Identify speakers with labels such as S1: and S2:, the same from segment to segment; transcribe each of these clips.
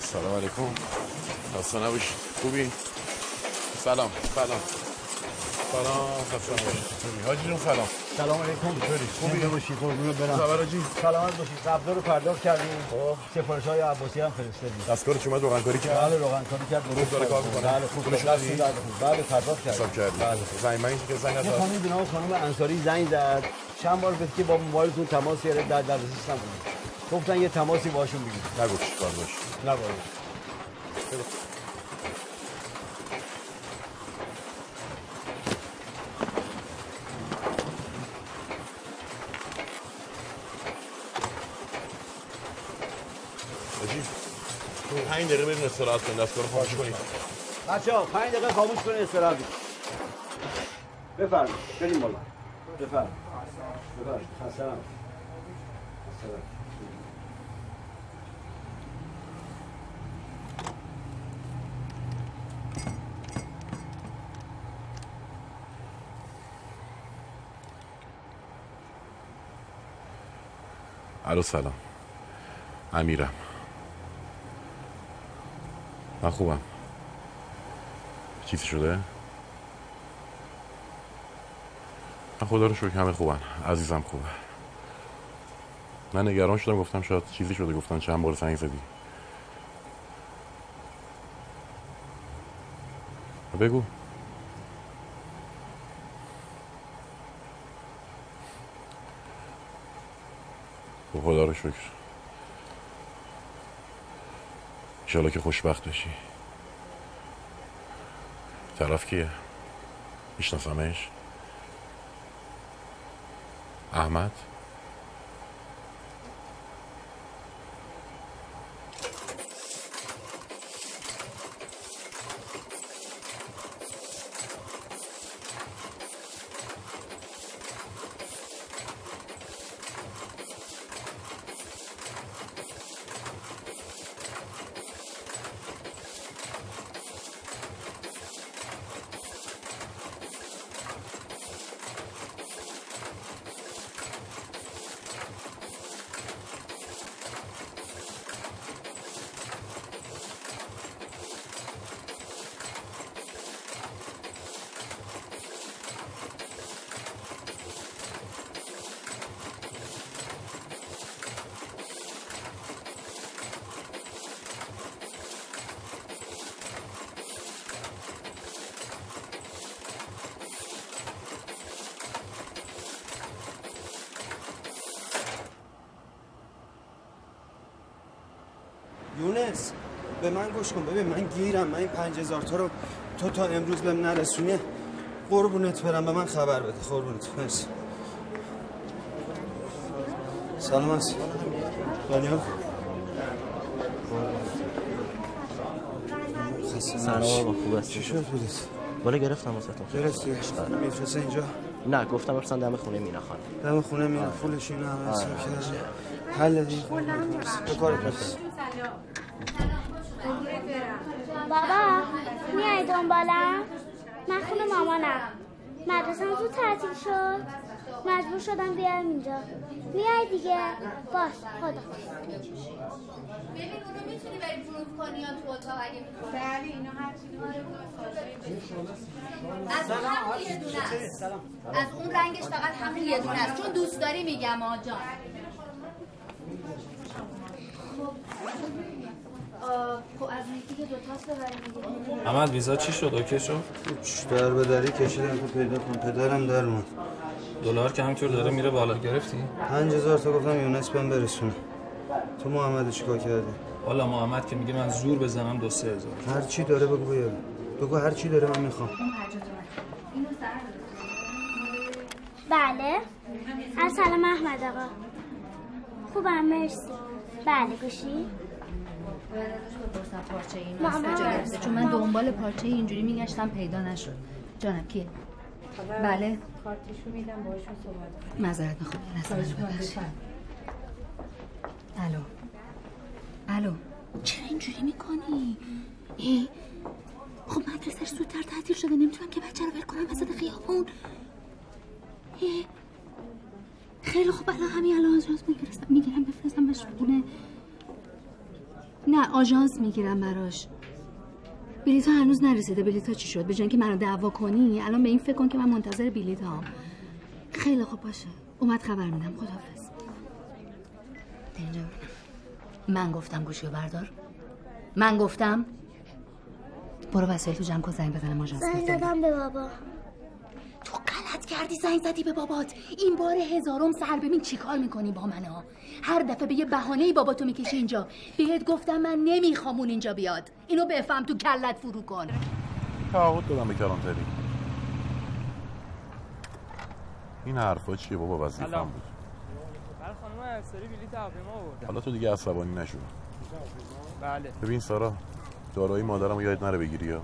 S1: سلام علیکم. خسته نباشید. خوبی؟ سلام. سلام. سلام. خسته نباشید. حاجی جون سلام.
S2: سلام علیکم.
S1: خوبی؟ خوبی
S2: باشی قربونت برم.
S1: خبر حاجی
S2: سلامت باشی قبضا رو پرداخت کردیم. خب. سفارش های عباسی هم فرستادیم
S1: دستکار چی اومد؟ روغن کاری کرد؟
S2: بله روغن کاری کرد. درست
S1: داره کار می‌کنه.
S2: بله خوب. دست؟ داد بله پرداخت کرد
S1: حساب کردی.
S2: بله.
S1: زنگ من که زنگ
S2: یه
S1: نزد
S2: خانم به نام خانم انصاری زنگ زد. چند بار گفت که با موبایلتون تماس گرفت. در در سیستم بود. گفتن یه تماسی باشون بگیرید
S1: نگو کار باش تو پنج دقیقه بریم استراحت دستکار رو خاموش
S2: بچه ها پنج دقیقه خاموش کنید استراحت کنید. بفرمایید بریم بالا. بفرمایید. بفرمایید. خسته نباشید.
S1: الو سلام. امیرم. من خوبم. چیزی شده؟ من خدا رو شکر همه خوبن. عزیزم خوبه. من نگران شدم گفتم شاید چیزی شده گفتن چند بار زنگ زدی. بگو. خب خدا رو شکر. انشالله که خوشبخت بشی طرف کیه؟ میشناسمش؟ احمد؟
S3: به من گوش کن ببین من گیرم من این پنج هزار تا رو تو تا امروز بهم نرسونی قربونت برم به من خبر بده. قربونت مرسی. سلام خسته
S4: سلام. آقا خوب هستی.
S3: چی شد؟ بودید
S4: بالا گرفتم واسهتون.
S3: گرفتی؟ میفرسه اینجا؟
S4: نه گفتم برسن دم خونه مینا خانم.
S3: دم خونه میره فولش اینا همه کردی حل دی به کارت برس
S5: بابا میای دنبالم من خونه مامانم مدرسه زود تعطیل شد. مجبور شدم بیارم اینجا. میای دیگه. باش خدا.
S6: ببین اونو می‌تونی بری پروف کنی یا تو اتاق؟ اگه می‌خوای. بله اینا هر چیزی از اون همون یه دونه است. از اون رنگش فقط همون یه دونه است. چون دوست داری میگم آ جان آه، خب از اون یکی که دوتاست ببریم دیگه
S7: احمد ویزا چی شد؟ اوکی شد؟
S3: در به دری کشیدم تو پیدا کن. پدرم در اومد.
S7: دلار که همینطور داره میره بالا. گرفتی؟
S3: پنج هزار تا گفتم یونس بهم برسونه. تو محمد چیکار کردی؟
S7: والا محمد که میگه من زور بزنم دو سه هزار.
S3: هر چی داره بگو بگو هر چی داره من می‌خوام.
S5: بله. سلام احمد آقا. خوبم مرسی. بله گوشی.
S6: پارچه این
S5: مامان.
S6: کجا گرفته چون من دنبال پارچه اینجوری میگشتم پیدا نشد جانم کیه بله
S8: کارتشو میدم باشون صحبت
S6: معذرت می‌خوام الو الو چرا اینجوری می‌کنی ای خب مدرسهش زودتر تعطیل شده نمی‌تونم که بچه رو ول کنم وسط خیابون. خیلی خوب الان همین الان میگرستم می‌گیرم بفرستم به خونه نه آژانس می‌گیرم براش. بلیط ها هنوز نرسیده. بلیط ها چی شد؟ به که منو دعوا کنی الان به این فکر کن که من منتظر بلیط هم خیلی خوب باشه. اومد خبر میدم. خداحافظ. اینجا. ببینم. من گفتم گوشی رو بردار. من گفتم. برو وسایل تو جمع کن زنگ بزنم آژانس.
S5: زنگ. دادم به بابا.
S6: کردی زنگ زدی به بابات؟ این بار هزارم سر. ببین چیکار می‌کنی با من ها هر دفعه به یه بهانه باباتو می‌کشی اینجا. بهت گفتم من نمی‌خوام اون اینجا بیاد. اینو بفهم تو کلت فرو کن.
S1: تعهد دادم به کلانتری. این حرفا چیه بابا؟ وظیفم بود.
S9: بله خانم افسری بلیط هواپیما آورد
S1: حالا تو دیگه عصبانی نشو.
S9: بله.
S1: ببین سارا دارایی مادرم رو یاد نره بگیری یا؟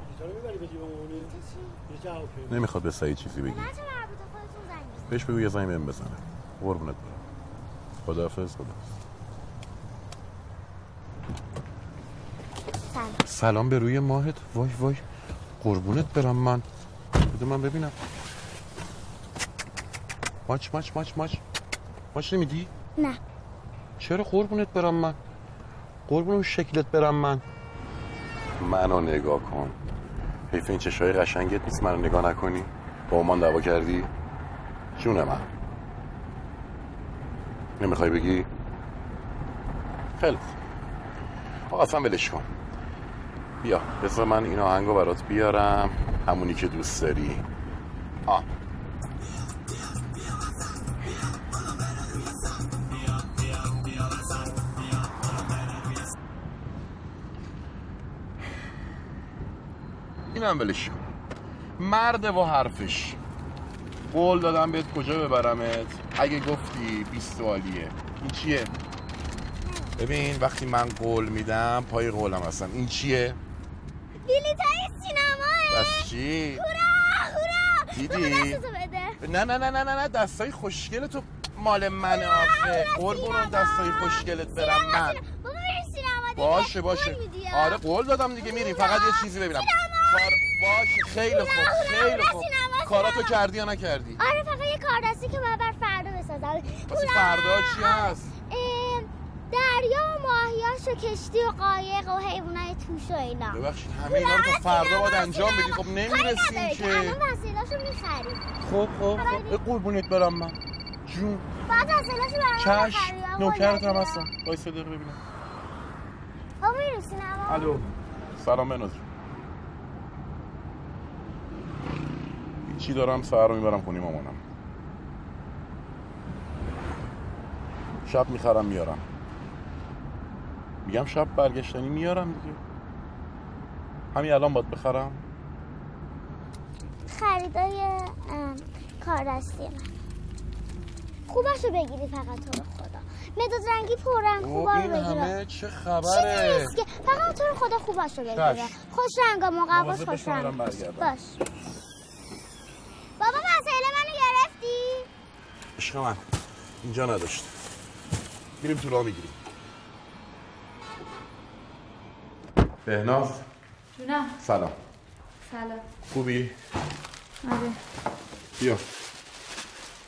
S1: نمی‌خواد به سعید چیزی بگی
S5: بچه مربوط خودتون زنگ بزن
S1: بهش بگو یه زنگ بهم بزنه. قربونت برم. خداحافظ خداحافظ.
S5: سلام.
S1: سلام به روی ماهت. وای وای. قربونت برم من. بده من ببینم. ماچ ماچ ماچ ماچ. ماچ نمیدی؟
S5: نه.
S1: چرا قربونت برم من؟ قربون اون شکلت برم من. منو نگاه کن. حیف این چشای قشنگت نیست منو نگاه نکنی؟ با من دعوا کردی؟ جون من نمی‌خوای بگی؟ خیلی آقا اصلا ولش کن. بیا بذار من این آهنگو برات بیارم. همونی که دوست داری. آه اینم ولش کن. مرد و حرفش. قول دادم بهت کجا ببرمت؟ اگه گفتی 20 عالیه این چیه؟ ببین وقتی من قول میدم پای قولم هستم. این چیه؟
S5: بلیط های سینماه
S1: بس چی؟
S5: هورا هورا.
S1: دیدی؟ نه نه نه نه نه دستای خوشگل تو مال من آخه. قربون اون دستای خوشگلت برم. من. باشه باشه؟ آره قول دادم دیگه میریم فقط یه چیزی ببینم. باشه خیلی خوب خیلی خوب. کاراتو. کردی یا نکردی؟
S5: آره فقط یه کار دستی که من بر فردا بسازم. هورا.
S1: فردا چی هست؟
S5: دریا و ماهیاش و کشتی و قایق و حیوانای توش و اینا.
S1: ببخشید همه اینا رو تا فردا باید انجام بدی؟ خب نمی‌رسیم که
S5: الان وسیلاشو می‌خریم
S1: خب خب خب. قربونت برم من. جون.
S5: بعد وسیلاشو برام
S1: چش نوکرت هم هستم. وایسا دقیقه ببینم.
S5: بابا میریم سینما
S1: الو. سلام بناز چی دارم سهر رو می‌برم خونی مامانم. شب می‌خرم میارم. میگم شب برگشتنی میارم دیگه. همین الان باید بخرم؟
S5: خریدای کار دستی من. خوبشو بگیری فقط تو رو خدا. مداد رنگی پررنگ خوبا رو
S1: این
S5: بگیری
S1: همه چه خبره.
S5: نیست که. فقط تو رو خدا خوبشو بگیره
S1: چشم.
S5: خوش رنگا مقواش
S1: مواظب
S5: خوش رنگ. باش بابا وسایل منو گرفتی
S1: عشق من. اینجا نداشت میریم تو راه می‌گیریم. بهناز.
S8: جونم.
S1: سلام.
S8: سلام.
S1: خوبی؟
S8: آره.
S1: بیا.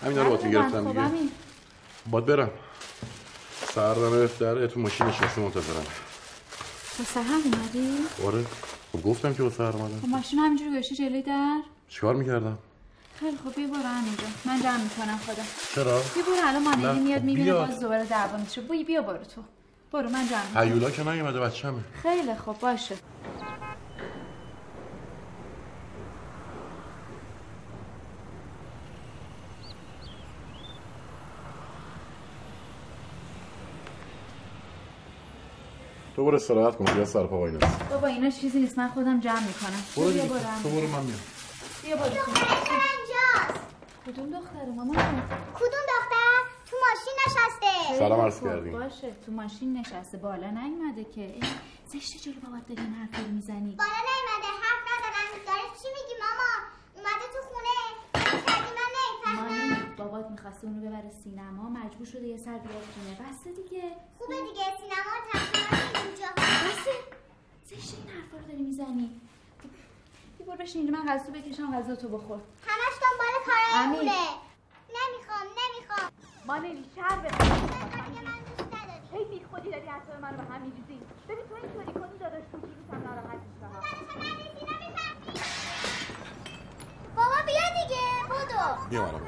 S1: همینا رو باید می‌گرفتم
S8: خب
S1: دیگه.
S8: همین
S1: باید برم. سر دمه در تو ماشین نشسته منتظرم.
S8: با سهر اومدی؟
S1: آره. خب گفتم که با سر اومدم.
S8: خب ماشین همینجوری گوشی جلوی در؟
S1: چیکار می‌کردم؟
S8: خیلی خوب بیا برو همینجا. من جمع می‌کنم خودم
S1: چرا؟
S8: بیا برو الان مانگی میاد
S1: خب
S8: می‌بینه. باز دوباره دعوا میشه. بیا بیا برو تو. برو من جمع می‌کنم.
S1: هیولا که نیومده بچه‌مه.
S8: خیلی خوب باشه.
S1: تو برو استراحت کن بیا سر پا
S8: بابا اینا چیزی نیست. من خودم جمع می‌کنم.
S1: برو تو. برو من میام.
S8: بیا برو کدوم دختره ماما
S5: کدوم دختر؟ تو ماشین نشسته.
S1: سلام عرض
S8: خب،
S1: کردیم
S8: باشه. تو ماشین نشسته. بالا نیومده که. اه، زشته جلو بابات داری این حرف رو می‌زنی.
S5: بالا نیومده. حرف نزدن داره چی میگی ماما؟ اومده تو خونه. من
S8: بابات می‌خواسته اونو ببره سینما. مجبور شده یه سر بیاد خونه. بسته دیگه.
S5: خوبه دیگه. سینما رو تقریبا اینجا.
S8: بسه. زشته این حرفا رو داری می‌زنی. برو بشین اینجا من غذا بکشم غذا تو بخور.
S5: همش دنبال کارای. پوله. نمی‌خوام نمی‌خوام.
S8: مانی شر به
S5: من دوست نداری.
S8: هی بی خودی داری اعصاب منو به هم میریزی. ببین تو اینطوری کنی داداش تو هم ناراحت میشه ها
S5: بابا بیا دیگه بودو
S1: بیا منو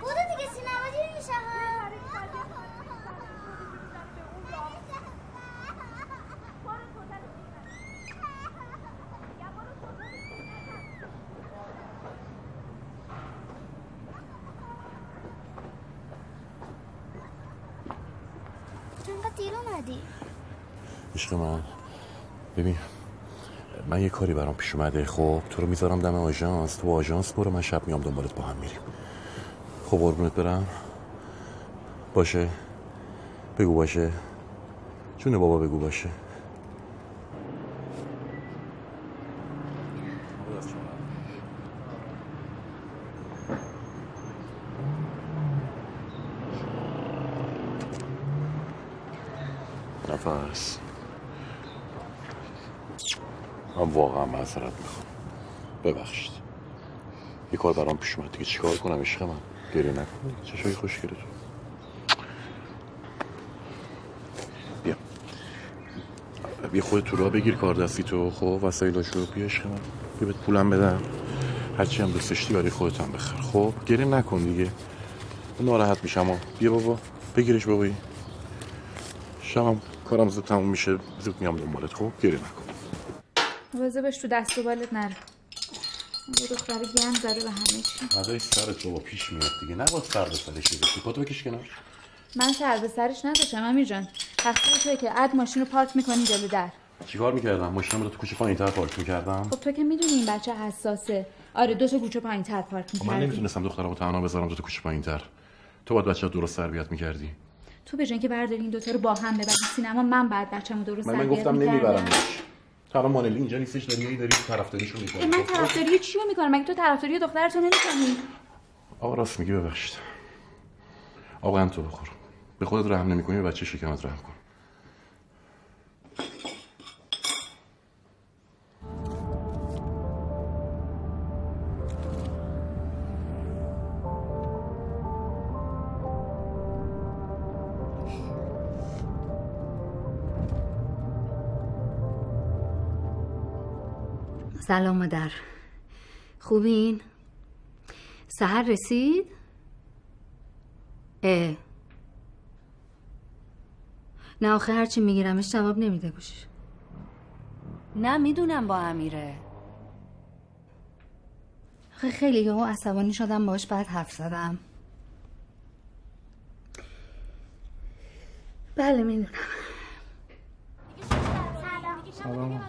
S5: بودو دیگه سینما جوری میشه ها چون اینقدر دیر اومدی
S1: عشق من. ببین من یه کاری برام پیش اومده. خب تو رو می‌ذارم دم آژانس. تو آژانس برو من شب میام دنبالت با هم میریم. خب قربونت برم. باشه. بگو باشه. جون بابا بگو باشه. نفس. من واقعا معذرت می‌خوام. ببخشید. یه کار برام پیش اومد. دیگه چیکار کنم؟ عشق من. گریه نکن چشای خوشگله تو بیا. بیا خودت تو راه بگیر کار دستی تو. خب وسایلاشو بیا عشق من. بیا بهت پولم بدم. هرچی هم دوست برای خودت هم بخر. خب گریه نکن دیگه. ناراحت میشم. بیا بابا. بگیرش بابایی. شبم کارم زود تموم میشه. زود میام دنبالت. خب گریه نکن.
S8: بازه بش تو دست و بالت نره. یه دختر گند زده به همه چی.
S1: ندای سرت بابا پیش میاد دیگه. نباید سر به سرش بگیری پاتو بکش کنار.
S8: من سر به سرش نداشتم امیر جان. تقصیر توی که اد ماشین رو پارک می‌کنی جلو در.
S1: چیکار می‌کردم؟ ماشینم رو تو کوچه پایینتر پارک می‌کردم؟
S8: خب تو که می‌دونی این بچه حساسه. آره دو تا کوچه پایین تر پارک
S1: خب من
S8: می‌کردی.
S1: نمی‌تونستم دخترمو تنها بذارم دو تا کوچه پایینتر. تو باید بچه درست تربیت می‌کردی.
S8: تو به که برداری این دوتا رو با هم ببری سینما من بعد بچه‌مو درست
S1: من من گفتم. نمیبرمش. تا الان مانلی اینجا نیستش داری میای داری طرفداریشو می‌کنی.
S8: من طرفداری چی رو می‌کنم؟ مگه تو طرفداری دخترتو نمی‌کنی؟
S1: آقا راست میگی ببخشید. آقا تو بخور. به خودت رحم نمی‌کنی به بچه شکمت رحم کن.
S6: سلام مادر. خوبین؟ سهر رسید؟ اه. نه آخه هرچی میگیرمش جواب نمیده باشه
S10: نه می‌دونم با امیره.
S6: آخه خیلی یهو عصبانی شدم باش بعد حرف زدم. بله می‌دونم.
S5: سلام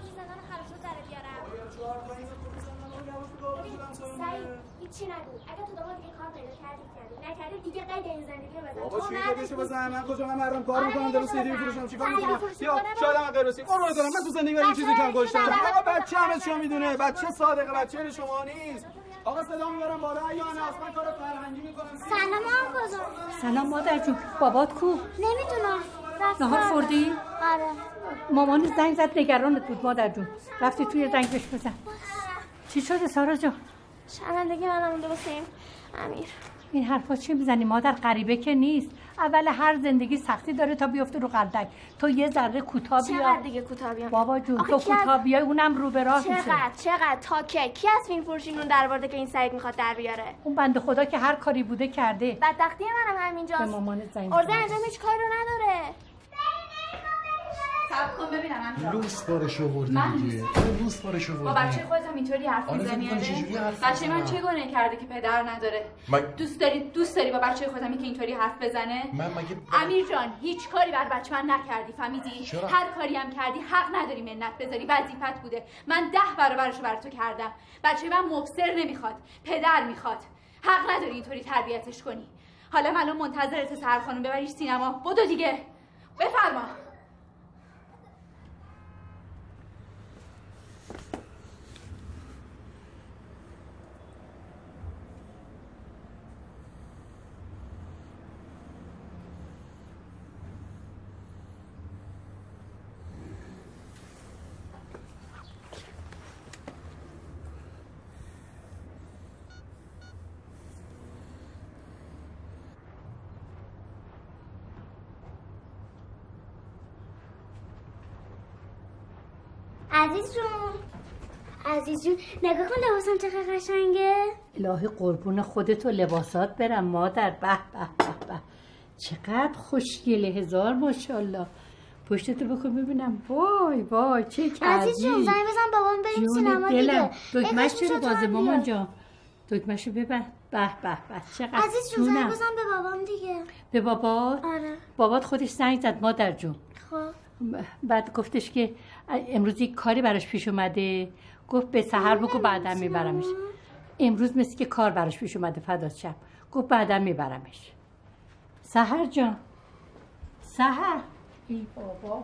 S5: سعید هیچی نگو اگه تو داماد دیگه کار پیدا کردی کردی نکردی دیگه قید این زندگی رو بزن
S3: بابا چی
S5: که-
S3: بزن من کجا من مردم؟ کار
S5: آره
S3: می‌کنم درو سیدی. میفروشم چیکار می‌کنم؟ یا شاید قربونت برم من تو زندگی برای چیزی کم
S5: بزن.
S3: آقا بچه همه چی می‌دونه. بچه صادقه بچه شما نیست. آقا صدا می‌برم بالا. یا نه اصلا کار فرهنگی می‌کنم.
S5: سلام بزن
S11: سلام مادر جون. بابات کو؟
S5: نمی‌دونم.
S11: نهار. خوردی؟
S5: آره.
S11: مامان زنگ زد نگرانت بود مادر جون. رفتی توی زنگ بهش بزن. چی شده سارا جان؟
S5: شرمندگی منم درست این امیر.
S11: این حرفا چی می‌زنی؟ مادر غریبه که نیست. اول هر زندگی سختی داره تا بیفته رو قلدک تو یه ذره کوتاه بیا.
S5: چقدر دیگه کوتاه بیام؟
S11: بابا جون تو کوتاه بیای اونم رو به راه میشه.
S5: چقدر چقدر؟ تا کی؟ کی از فیلم فروشی نون در برده که این سعید می‌خواد در بیاره؟
S11: اون بنده خدا که هر کاری بوده کرده.
S5: بدبختی منم همینجاست.
S11: به مامانت زنگ.
S5: انجام هیچ کاری رو نداره.
S8: صبر کن ببینم امیر
S1: لوس بارش آوردی
S8: من
S1: دیگه. لوس بارش
S8: با بچه خودت هم اینطوری حرف
S1: آره،
S8: می‌زنی؟ آره. بچه من؟ چه گناه کرده که پدر نداره؟
S1: من-
S8: دوست داری دوست داری با بچه خودت هم که اینطوری حرف بزنه؟
S1: من مگه
S8: امیر جان هیچ کاری بر بچه من نکردی فهمیدی؟
S1: چرا؟
S8: هر کاری هم کردی حق نداری منت بذاری وظیفت بوده. من ده برابرش رو بر تو کردم. بچه من مبصر نمی‌خواد پدر می‌خواد. حق نداری اینطوری تربیتش کنی. حالا من الان منتظرت سهر خانم ببریش سینما. بدو دیگه. بفرما.
S5: عزیز جون عزیز جون نگاه کن لباسم چقدر قشنگه.
S11: الهی قربون خودت و لباسات برم مادر. به به به به. چقدر خوشگله هزار ماشاءالله. پشتتو بکن ببینم. وای وای چه کردی؟
S5: عزیز جون زنگ بزن بابام بریم سینما
S11: دلم.
S5: دیگه
S11: دکمش چرا بازه مامان. جان؟ دکمشو ببر. به به به. چقدر
S5: عزیز جون زنگ. بزن به بابام دیگه.
S11: به بابا
S5: آره.
S11: بابات خودش زنگ زد مادر جون.
S5: خب.
S11: بعد گفتش که امروز یک کاری براش پیش اومده. گفت به سهر بگو بعدا میبرمش. امروز مثل که کار براش پیش اومده فدات شم گفت بعدا میبرمش. سهر جان. سهر ای بابا.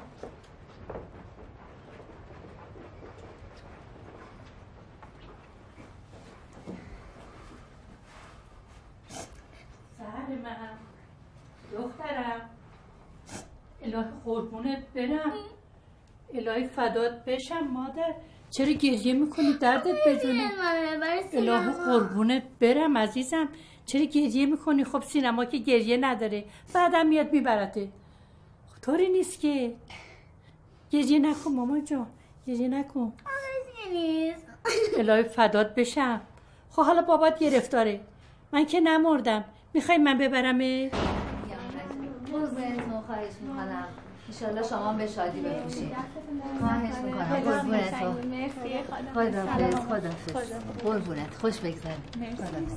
S11: سهر من. دخترم. الهی قربونت برم. الهی فدات بشم مادر. چرا گریه می‌کنی؟ دردت بزنه الهی قربونت برم عزیزم. چرا گریه می‌کنی؟ خب سینما که گریه نداره. بعدم میاد میبرته طوری نیست که. گریه نکن مامان جان. گریه نکن. الهی فدات بشم. خب حالا بابات گرفتاره. من که نمردم. می‌خوای من ببرمه
S12: خواهش می‌کنم انشالله شما هم به شادی بپوشید خواهش می‌کنم. قربونتون. خدافز خدافز قربونت. خوش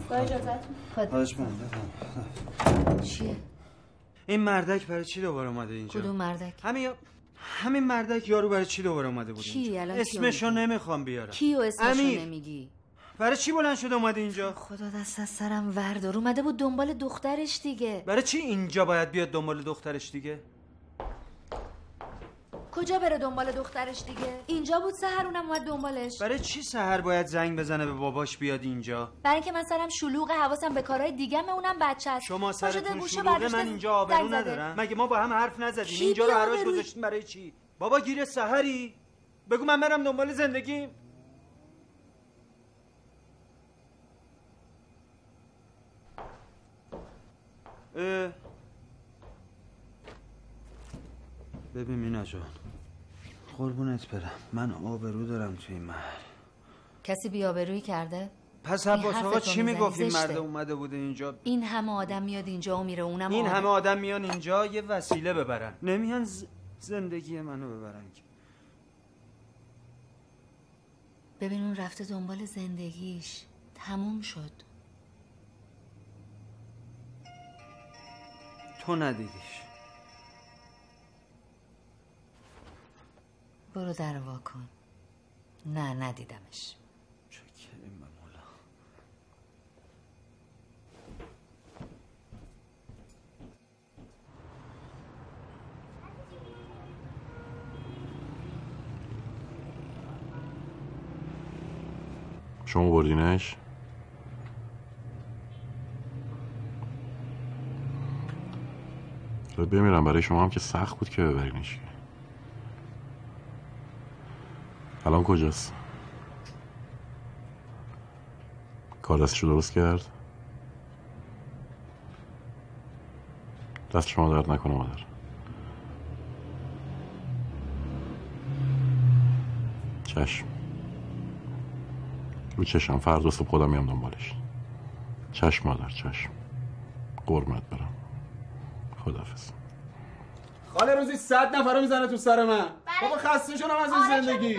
S3: خواهش من
S12: چیه؟
S3: این مردک برای چی دوباره اومده اینجا؟
S12: کدوم مردک؟
S3: همین یا- همین مردک یارو برای چی دوباره اومده بود
S12: کی؟
S3: اینجا؟
S12: الان کی
S3: اسمشو؟ نمی‌خوام بیارم.
S12: کیو اسمشو. نمیگی؟
S3: برای چی بلند شده اومده اینجا؟
S12: خدا دست از سرم وردار. اومده بود دنبال دخترش دیگه.
S3: برای چی اینجا باید بیاد دنبال دخترش دیگه؟
S12: کجا بره دنبال دخترش دیگه؟ اینجا بود سهر اونم اومد دنبالش.
S3: برای چی سهر باید زنگ بزنه به باباش بیاد اینجا؟
S12: برای اینکه من سرم شلوغ حواسم به کارهای دیگه اونم بچه است.
S3: شما سرتون شلوغه من اینجا آبرو. ندارم. مگه ما با هم حرف نزدیم؟ اینجا رو
S12: آبرویی؟
S3: گذاشتین برای چی؟ بابا گیر سهری بگو من برم دنبال زندگیم. اه. ببین مینا جان قربونت برم. من آبرو دارم توی این محل.
S12: کسی بیابرویی کرده؟
S3: پس عباس آقا چی می‌گفت این. مرد اومده بوده اینجا.
S12: این همه آدم میاد اینجا و میره اونم
S3: این
S12: آدم.
S3: همه آدم میان اینجا یه وسیله ببرن. نمیان ز- زندگی منو ببرن که.
S12: ببین اون رفته دنبال زندگیش. تموم شد.
S3: تو ندیدیش.
S12: برو در وا کن. نه ندیدمش.
S3: چکریم مولا.
S1: شما بردینش شاید بمیرم برای شما هم که سخت بود که ببرینش. الان کجاست؟ کار دستشو درست کرد؟ دست شما درد نکنه مادر. چشم. رو چشم. فردا صبح خودم میام دنبالش. چشم مادر چشم. قرمت برم. خدافز
S13: خاله روزی صد نفر رو می‌زنه تو سر من. بابا خسته شدم از این زندگی.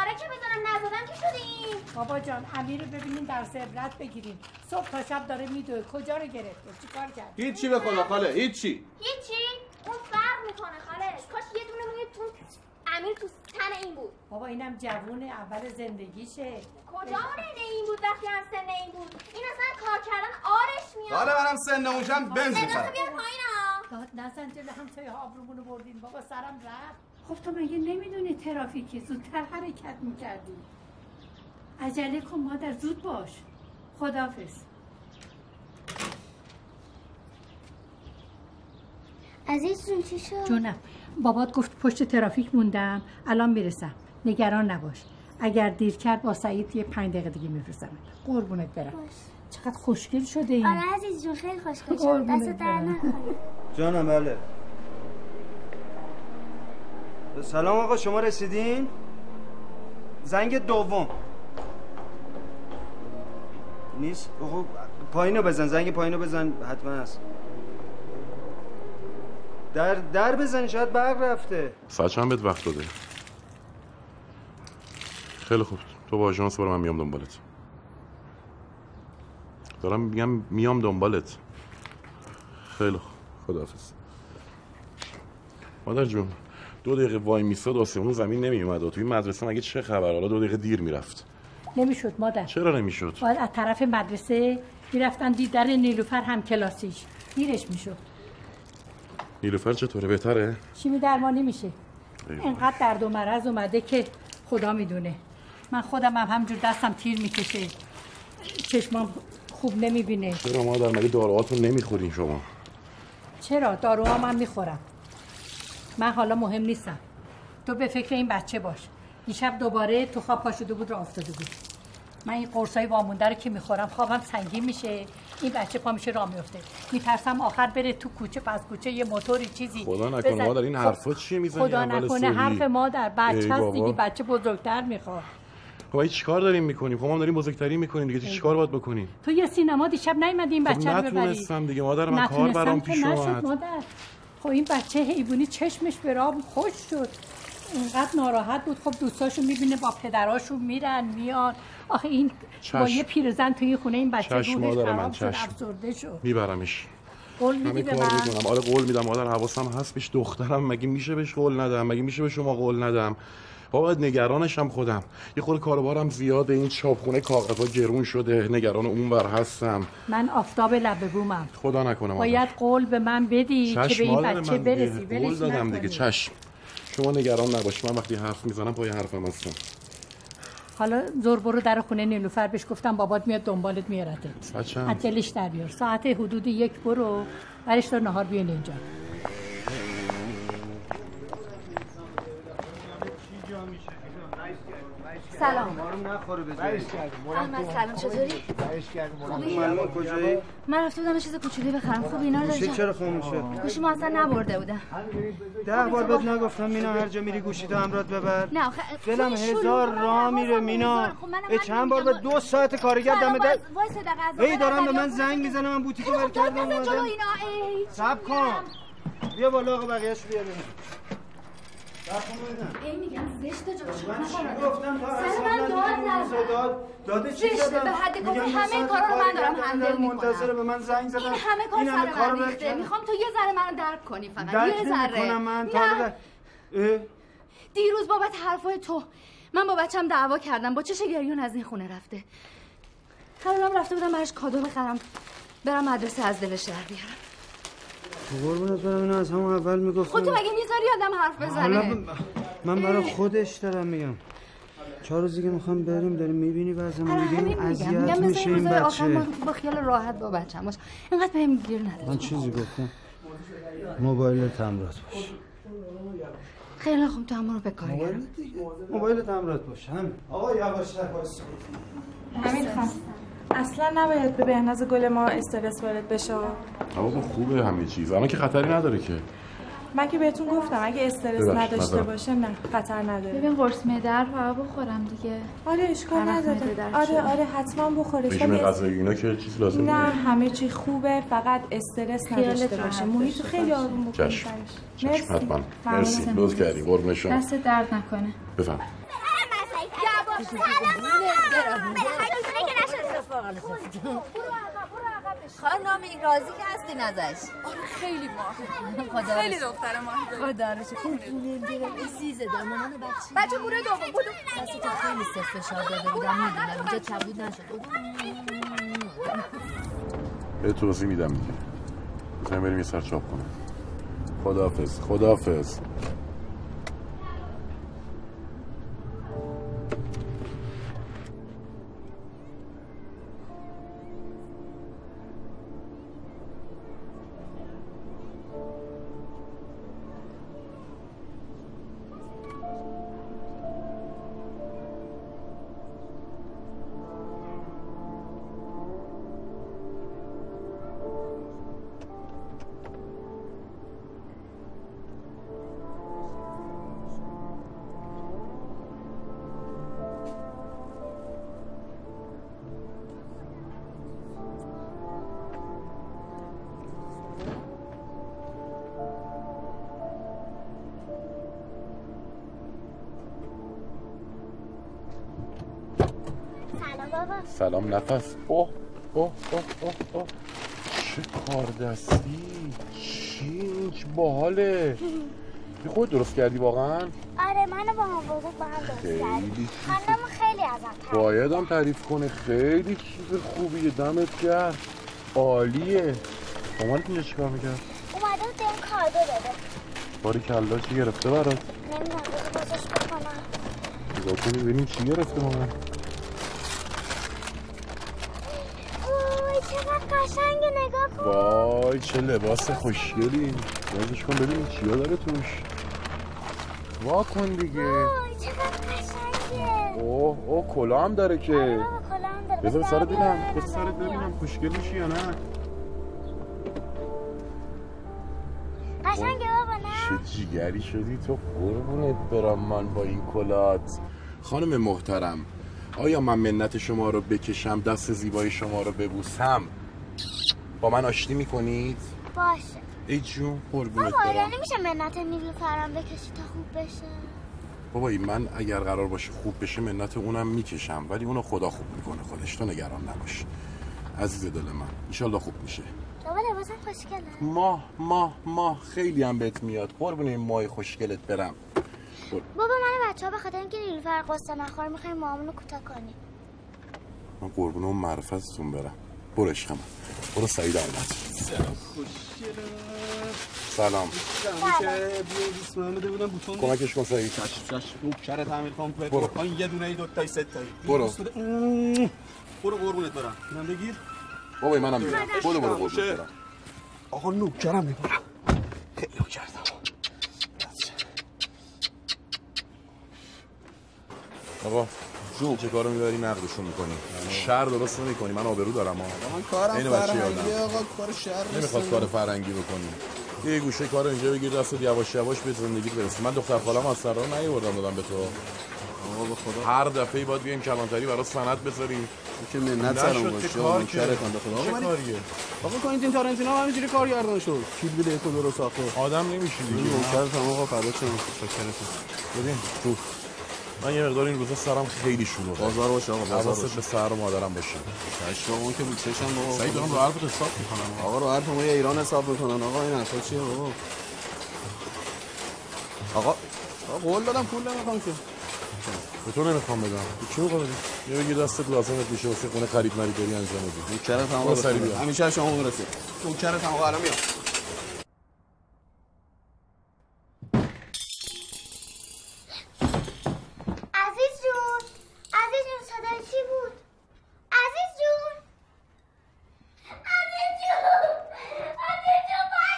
S5: آره که می‌دونم نزدم که شدیم.
S11: بابا جان امیر رو ببینین در عبرت بگیریم. صبح تا شب داره میدوه. کجا رو گرفته؟ چیکار کرد
S13: هیچی به خدا خاله هیچی.
S5: هیچی؟ اون فرق می‌کنه خالش کاش یه دونه موی تو امیر تو تن این بود.
S11: بابا اینم جوونه اول زندگیشه.
S5: کجا اون این بود وقتی هم سن این بود؟ این اصلا کار کردن آرش میاد.
S13: حالا منم سن اونشم بنز
S5: صداتو
S13: می‌خرم
S5: بیار پایین ها.
S11: داد نزن جلو همسایه آبرومونو بردین بابا سرم رفت. خب تو مگه نمی‌دونی ترافیکی؟ زودتر حرکت می‌کردی. عجله کن مادر زود باش. خدافز
S5: عزیز جون چی شد؟
S11: جونم بابات گفت پشت ترافیک موندم. الان می‌رسم. نگران نباش. اگر دیر کرد با سعید یه پنج دقیقه دیگه میفرستم. قربونت برم. چقدر خوشگل شده این.
S5: آره عزیز جون خیلی خوشگل شد.
S11: قربونت
S5: دست در
S3: جانم بله. سلام آقا شما رسیدین؟ زنگ دوم. نیست؟ خب پایینو بزن زنگ پایینو بزن. حتما هست. در در بزن شاید برق رفته.
S1: ساعت چند بهت وقت داده. خیلی خوب. تو با آژانس برو من میام دنبالت. دارم میگم میام دنبالت. خیلی خوب. خداحافظ. مادر جون دو دقیقه وای میستاد آسمون زمین نمیومد و توی مدرسه مگه چه خبر؟ حالا دو دقیقه دیر می‌رفت.
S11: نمی‌شد مادر.
S1: چرا نمی‌شد؟
S11: باید از طرف مدرسه می‌رفتن دیدن نیلوفر هم کلاسیش. دیرش می‌شد.
S1: نیلوفر چطوره؟ بهتره؟
S11: شیمی درمانی میشه؟
S1: ایوه.
S11: انقدر درد و مرض اومده که خدا می‌دونه. من خودم هم همجور دستم تیر می‌کشه. چشمام خوب نمی‌بینه.
S1: چرا مادر مگه داروهاتون نمی‌خورین شما؟
S11: چرا؟ داروها من می‌خورم. من حالا مهم نیستم. تو به فکر این بچه باش. دیشب دوباره تو خواب پا شده بود را افتاده بود. من این قرصای وامونده رو که می‌خورم خوابم سنگین میشه. این بچه پا میشه راه میفته میترسم آخر بره تو کوچه پس کوچه یه موتوری چیزی
S1: خدا نکنه
S11: بزن-
S1: مادر این
S11: خب،
S1: حرفا چیه می‌زنی؟
S11: خدا نکنه؟ حرف مادر بچه هست. دیگه بچه بزرگتر می‌خواد.
S1: خب این چیکار داریم می‌کنیم؟ خب ما داریم بزرگتری می‌کنیم دیگه چیکار باید بکنیم؟
S11: تو یه سینما دیشب نیومدی این
S1: خب
S11: بچه رو ببری.
S1: نتونستم دیگه مادر من کار برام پیش اومد.
S11: مادر. خب این بچه حیوانی چشمش به راه خوش شد. اینقدر ناراحت بود. خب دوستاشو می‌بینه با پدراشون میرن میان. آخه این
S1: چشم.
S11: با یه پیرزن توی خونه این بچه روحش خراب شد. افسرده شد.
S1: میبرمش.
S11: قول میدی به من؟
S1: می‌کنم. آره قول میدم. مادر حواسم هست بهش. دخترم مگه میشه بهش قول ندم؟ مگه میشه به شما قول ندم؟ بابا نگرانشم خودم. یه خورده کاربارم زیاده. این چاپخونه کاغذها گرون شده. نگران اون ور هستم.
S11: من آفتاب لب بومم.
S1: خدا نکنه مادر.
S11: باید قول به من بدی که به این بچه. برسی.
S1: قول دادم. دیگه. چشم. شما نگران نباش. من وقتی حرف می‌زنم پای حرفم هستم.
S11: حالا زور برو در خونه نیلوفر بهش گفتم بابات میاد دنبالت
S1: چند؟
S11: از دلش در بیار. ساعت حدود یک برو برش دار نهار بیان اینجا.
S6: سلام.
S3: نخوره به
S6: احمد سلام. چطوری؟ خوبی؟
S3: معلومه کجایی؟
S6: من رفته بودم چیز کوچولی بخرم. خوب اینا رو
S3: گوشی
S6: داری
S3: چرا خاموشه؟
S6: گوشی ما اصلا نبرده بودم
S3: ده بار بهت نگفتم مینا هر جا میری گوشی تو همراهت ببر.
S6: نه آخه
S3: دلم هزار راه میره
S6: حواسم
S3: مینا.
S6: خب
S3: ای چند بار به. دو ساعت کارگر دم در ای دارم به من زنگ می‌زنه من بوتیکو ول
S6: خب
S3: کردم
S6: بزن جلو
S3: اومدم.
S6: اینا ای
S3: سب کن. بیا بالا آقا بقیهش بیا ببین.
S6: ای میگم زشته جلو شما
S3: من چی. گفتم؟ تا
S6: سر من؟ داد
S3: داد. داده چی زدم؟
S6: به حد
S3: یه
S6: همه کارا رو من دارم هندل می‌کنم.
S3: به من زنگ زدن.
S6: این همه کار
S3: این همه
S6: سر
S3: کار
S6: ریخته. می‌خوام تو یه ذره منو درک کنی فقط. یه ذره.
S3: من. تا؟
S6: دیروز بابت حرفای تو. من با بچم دعوا کردم. با چش گریون از این خونه رفته؟ قرارم رفته بودم براش کادو بخرم. برم مدرسه از دلش در بیارم.
S3: قربونت برم اینو از همون اول می‌گفتم
S6: خود خب تو مگه می‌ذاری آدم حرف بزنه؟
S3: ب- من برای خودش دارم میگم. چهار روزی که می‌خوام بریم داریم می‌بینی وضعمون
S6: آره
S3: دیگه
S6: همین میگم.
S3: اذیت
S6: میگم
S3: میشه این بچه.
S6: با خیال راحت با بچم باش. اینقدر بهم گیر نده
S3: من چیزی گفتم؟ موبایل تمرات باش.
S6: خیلی خوب تو همون رو به کار
S3: موبایل تمرات باش همین. آقا یواشتر باش
S14: امیر خان اصلا نباید به بهناز گل ما استرس وارد بشه.
S1: بابا خوبه همه چیز. الان که خطری نداره که.
S14: من که بهتون گفتم اگه استرس نداشته
S1: معذرت.
S14: باشه نه خطر نداره.
S8: ببین قرص معده رو بخورم دیگه.
S14: آره اشکال نداره. آره. آره حتما بخورش
S1: رژیم
S14: ولی
S1: غذایی اینا که چیز لازم
S14: نه. همه چی خوبه فقط استرس نداشته باشه. محیط خیلی. آروم بکنی
S1: چشم.
S14: برش.
S1: چشم حتما. مرسی. لطف کردی. قربون شما.
S8: دست درد نکنه.
S1: بفهم
S6: خانم راضی که هستین ازش
S15: خیلی ماه خیلی دختر ماهی
S6: خدا رو شکر عزیزه در مامان بچه
S15: بچه گوره دوم بودو
S6: دستتو خیلی سفت فشار داده بودم می‌دونم اینجا کبود نشد
S1: به توضیح میدم دیگه بریم یه سر چاپ کنم خداحافظ خداحافظ نفس. اوه اوه اوه اوه اوه. چه کار دستی چینج باحاله. بی خود درست کردی واقعا؟
S5: آره منو با هم بزرگ با هم درست
S1: چیز.
S5: خانم خیلی ازم تعریف
S1: باید هم تعریف کنه. خیلی چیز خوبیه. دمت کرد عالیه. مامانت اینجا چیکار می‌کرد
S5: اومده بود بهم کادو داده.
S1: باری کلا چی گرفته برات؟
S5: نمی‌دونم بذار بازش بکنم.
S1: نگاه کنی ببینیم چی گرفته مامان
S5: وای چقدر قشنگه نگاه کن
S1: وای چه لباس خوشگلی؟ بازش کن ببینیم چیا داره توش. وا کن دیگه. اوه اوه کلا هم داره که.
S5: آره
S1: بذار سرت ببینم. بذار سرت ببینم خوشگل میشی یا نه؟
S5: قشنگه بابا نه؟
S1: چه جیگری شدی تو قربونت برم من با این کلات. خانم محترم آیا من منت شما رو بکشم دست زیبای شما رو ببوسم؟ با من آشتی می‌کنید؟
S5: باشه.
S1: ای جون قربونت
S5: بابا
S1: برم.
S5: یعنی میشه منت نیلوفرم بکشی تا خوب بشه؟
S1: بابایی من اگر قرار باشه خوب بشه منت اونم می‌کشم ولی اونو خدا خوب می‌کنه خودش تو نگران نباش. عزیز دل من انشالله خوب میشه.
S5: بابا لباسم خوشگله.
S1: ماه ماه ماه خیلی هم بهت میاد. قربون این ماه خوشگلت برم.
S5: بابا من بچه ها به خاطر اینکه نیلوفر قصه نخوره می‌خوایم موامونو کوتاه کنیم.
S1: من قربون اون معرفتتون برم. برو عشق من برو سعید اومد سلام. کمکش کن سعید.
S13: چشم چشم نوکر تعمیر کامپلت
S1: برو.
S13: یه دونه ای دو تایی سه تایی.
S1: برو.
S13: برو قربونت برم. اینم بگیر.
S1: بابایی منم میرم برو برو قربونت. برم.
S13: آقا نوکرم می‌برم خیلی نوکرتم
S1: آقا جو چه کارو می‌بری نقدشون می‌کنی شهر درست نمی‌کنی. من آبرو دارم ها
S13: من کارم
S1: اینو بچه
S13: فرهنگی. آقا کار شهر
S1: نمی‌خواد. کار فرنگی بکنی. یه گوشه کار اینجا بگیر دستت یواش یواش به زندگی برسی. من دختر خالم از سرا نیوردم دادم به تو.
S13: آقا به خدا.
S1: هر دفعه باید بیایم کلانتری برای سند بذاریم.
S13: که منت سرم
S1: که
S13: باشه
S1: کار
S13: به خدا.
S1: چه
S13: آقا
S1: کاریه؟
S13: آقا کوینتین تارنتینو هم همینجوری کارگردان شد. کیل بیل یک رو ساخته
S1: آدم نمیشی دیگه.
S13: نوکرتم آقا فدا شم شکرتم
S1: ببین تو من یه مقدار این روزا سرم خیلی شلوغه.
S13: بازار باشه آقا بازار باشه.
S1: به سر و مادرم باشه
S13: چشم اون که بود چشم بابا
S1: سعید دارم رو حساب می‌کنم
S13: آقا رو حرف ما ایران حساب می‌کنن. آقا این حرفا چیه؟ بابا آقا آقا قول دادم پول نمی‌خوام که.
S1: به تو نمی‌خوام بدم. به کی می‌خوام بدی یه بگی دستت لازمت میشه واسه خونه خرید مریداری انجام بدی.
S13: نوکرت هم
S1: برو سری بیا.
S13: همیشه شما برسه نوکرت هم آقا الان میام
S5: عزیز جون عزیز جون صدای چی بود عزیز جون عزیز جون عزیز جون بابا!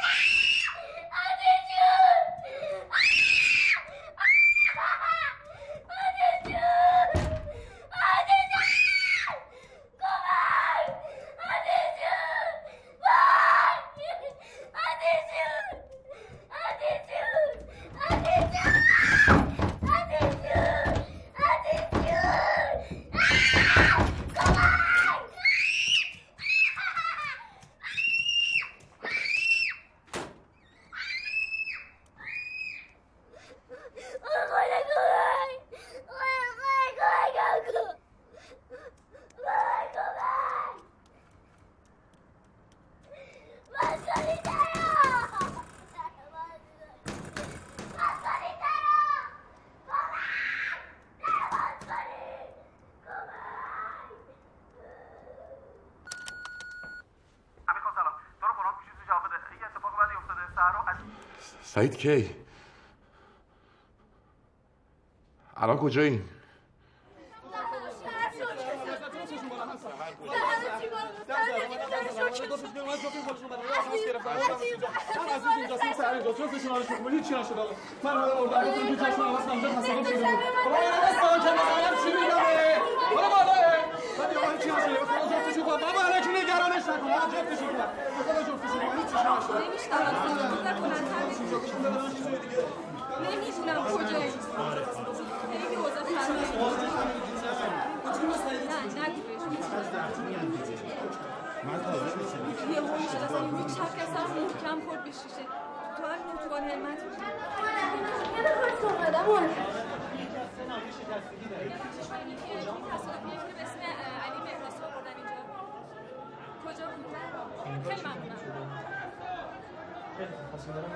S5: عزیز جون عزیز جون عزیز جون کمک عزیز جون وای! عزیز جون عزیز جون عزیز جون عزیز جون عزیز جون
S1: سعید کی؟ الان کجایی؟
S11: نمی‌دونم کجایی خیلی خرابه. نه نگو بهش. یه هوش اصلا این چپ اصلا محکم خورد به شیشه تو هم اتوبان همت
S3: خیلی ممنونم خیلی خواستم دارم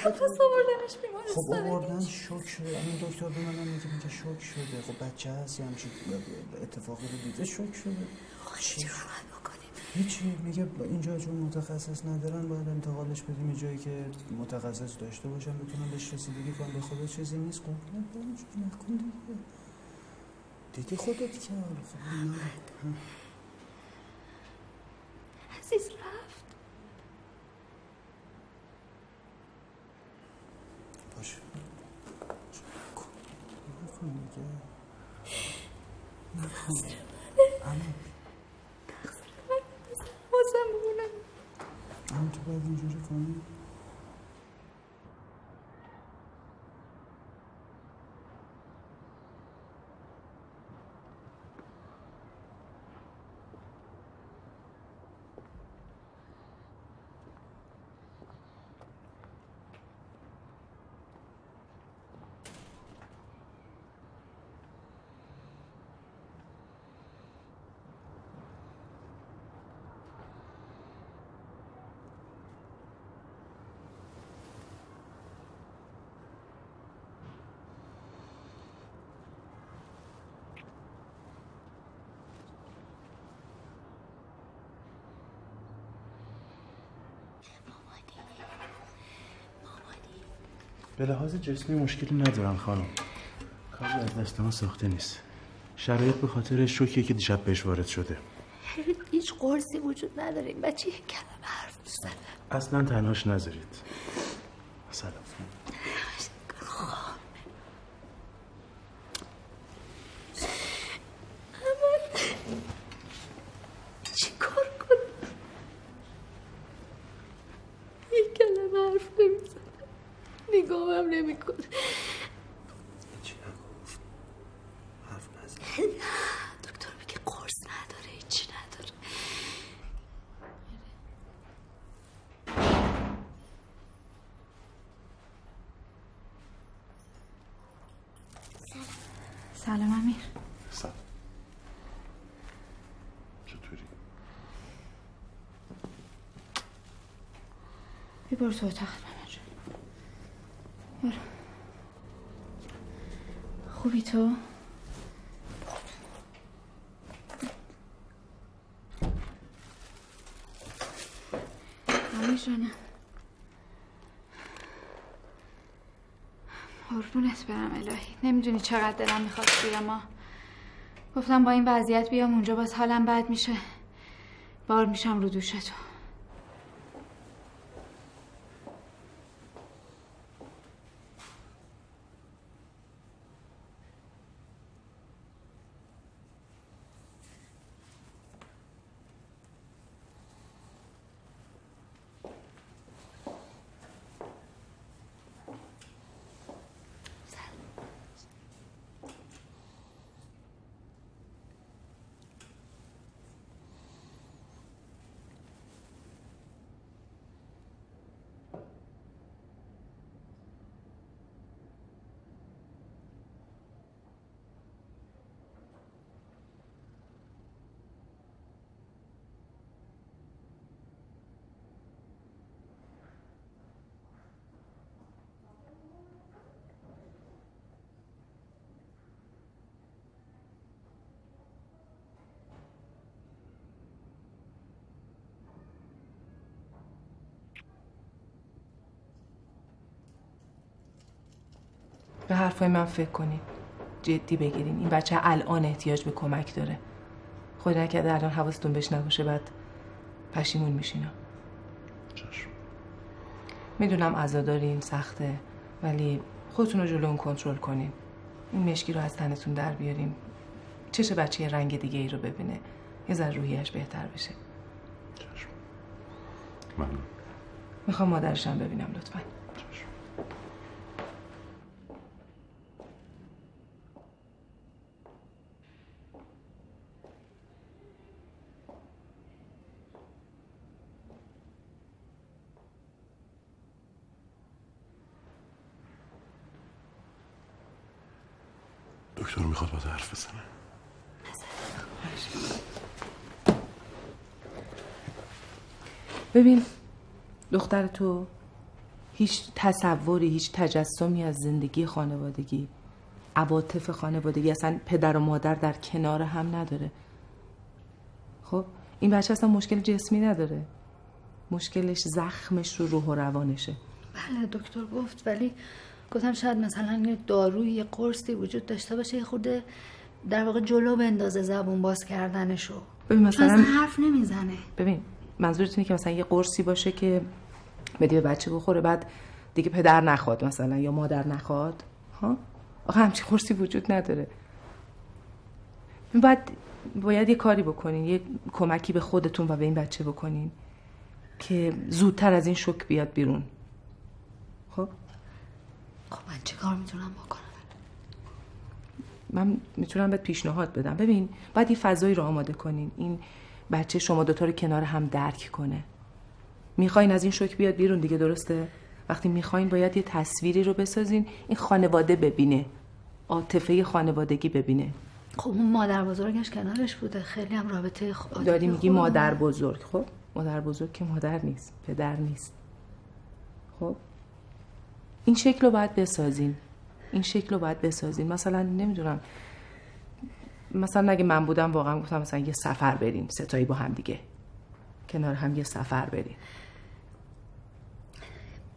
S6: خواست آوردنش
S3: خب
S6: بیمارستان
S3: آوردن شوک شده. این دکتر به من میگه میگه شوک شده. خب بچه هست یه همچین اتفاقی رو دیده. شوک شده. چی هیچی. میگه اینجا چون متخصص ندارن باید انتقالش بدیم یه جایی که متخصص داشته باشن بتونن بهش رسیدگی کنن. به خدا چیزی نیست. قربونت برم چون نکن دیگه. دیدی خودت که؟ آره خب نه.
S6: عزیز رفت
S3: باشه نکن نکن دیگه. نکن اما
S6: بازم بمونم
S3: اما تو باید اینجوری کنی؟
S16: به لحاظ جسمی مشکلی ندارم خانم. کاری از دست ما ساخته نیست. شرایط به خاطر شوکیه که دیشب بهش وارد شده.
S6: هیچ قرصی وجود نداره. این بچه یک کلمه حرف می‌زنه.
S16: اصلا تنهاش نذارید سلام
S6: چی کار کنم یک کلمه حرف نمی‌زنه نگاهم نمی‌کنه
S3: حرف نزن
S6: دکتر میگه قرص نداره هیچی نداره
S8: سلام امیر
S16: سلام چطوری؟
S8: بی برو تو اتاق برو خوبی تو؟ جانم قربونت برم الهی نمی‌دونی چقدر دلم می‌خواد توی ما گفتم با این وضعیت بیام اونجا باز حالم بد میشه بار میشم رو دوش
S17: به حرفای من فکر کنین جدی بگیرین. این بچه الان احتیاج به کمک داره. خود نکرده الان حواستون بهش نباشه بعد پشیمون میشین می‌دونم عزادارین سخته ولی خودتون رو جلو اون کنترل کنین. این مشکی رو از تنتون در بیارین. چش بچه یه رنگ دیگه ای رو ببینه. یه ذره روحیش بهتر بشه.
S1: ممنون.
S17: می‌خوام مادرشم ببینم لطفا
S1: دکتر می‌خواد با حرف بزنه
S17: ببین دختر تو هیچ تصوری هیچ تجسمی از زندگی خانوادگی عواطف خانوادگی اصلا پدر و مادر در کنار هم نداره. خب این بچه اصلا مشکل جسمی نداره. مشکلش زخمش رو روح و روانشه.
S6: بله دکتر گفت ولی گفتم شاید مثلا یه داروی یه قرصی وجود داشته باشه یه خورده در واقع جلو بندازه زبون باز کردنشو.
S17: ببین مثلا
S6: حرف نمی‌زنه.
S17: ببین منظورت اینه که مثلا یه قرصی باشه که بدی به بچه بخوره بعد دیگه پدر نخواد مثلا یا مادر نخواد؟ ها؟ آخه همچین قرصی وجود نداره. بعد باید یه کاری بکنین یه کمکی به خودتون و به این بچه بکنین که زودتر از این شوک بیاد بیرون. خب؟
S6: خب من چه کار می‌تونم بکنم؟
S17: من می‌تونم بهت پیشنهاد بدم. ببین باید یه فضایی رو آماده کنین. این بچه شما دوتا رو کنار هم درک کنه. می‌خواین از این شوک بیاد بیرون دیگه درسته؟ وقتی می‌خواین باید یه تصویری رو بسازین این خانواده ببینه. عاطفه خانوادگی ببینه.
S6: خب اون مادر بزرگش کنارش بوده. خیلی هم رابطه خ-
S17: داری میگی مادر. بزرگ. خب مادر بزرگ که مادر نیست پدر نیست. خب این شکل رو باید بسازین. این شکل رو باید بسازین. مثلا نمی‌دونم مثلا اگه من بودم واقعا گفتم مثلا یه سفر بریم ستایی با هم دیگه. کنار هم یه سفر بریم.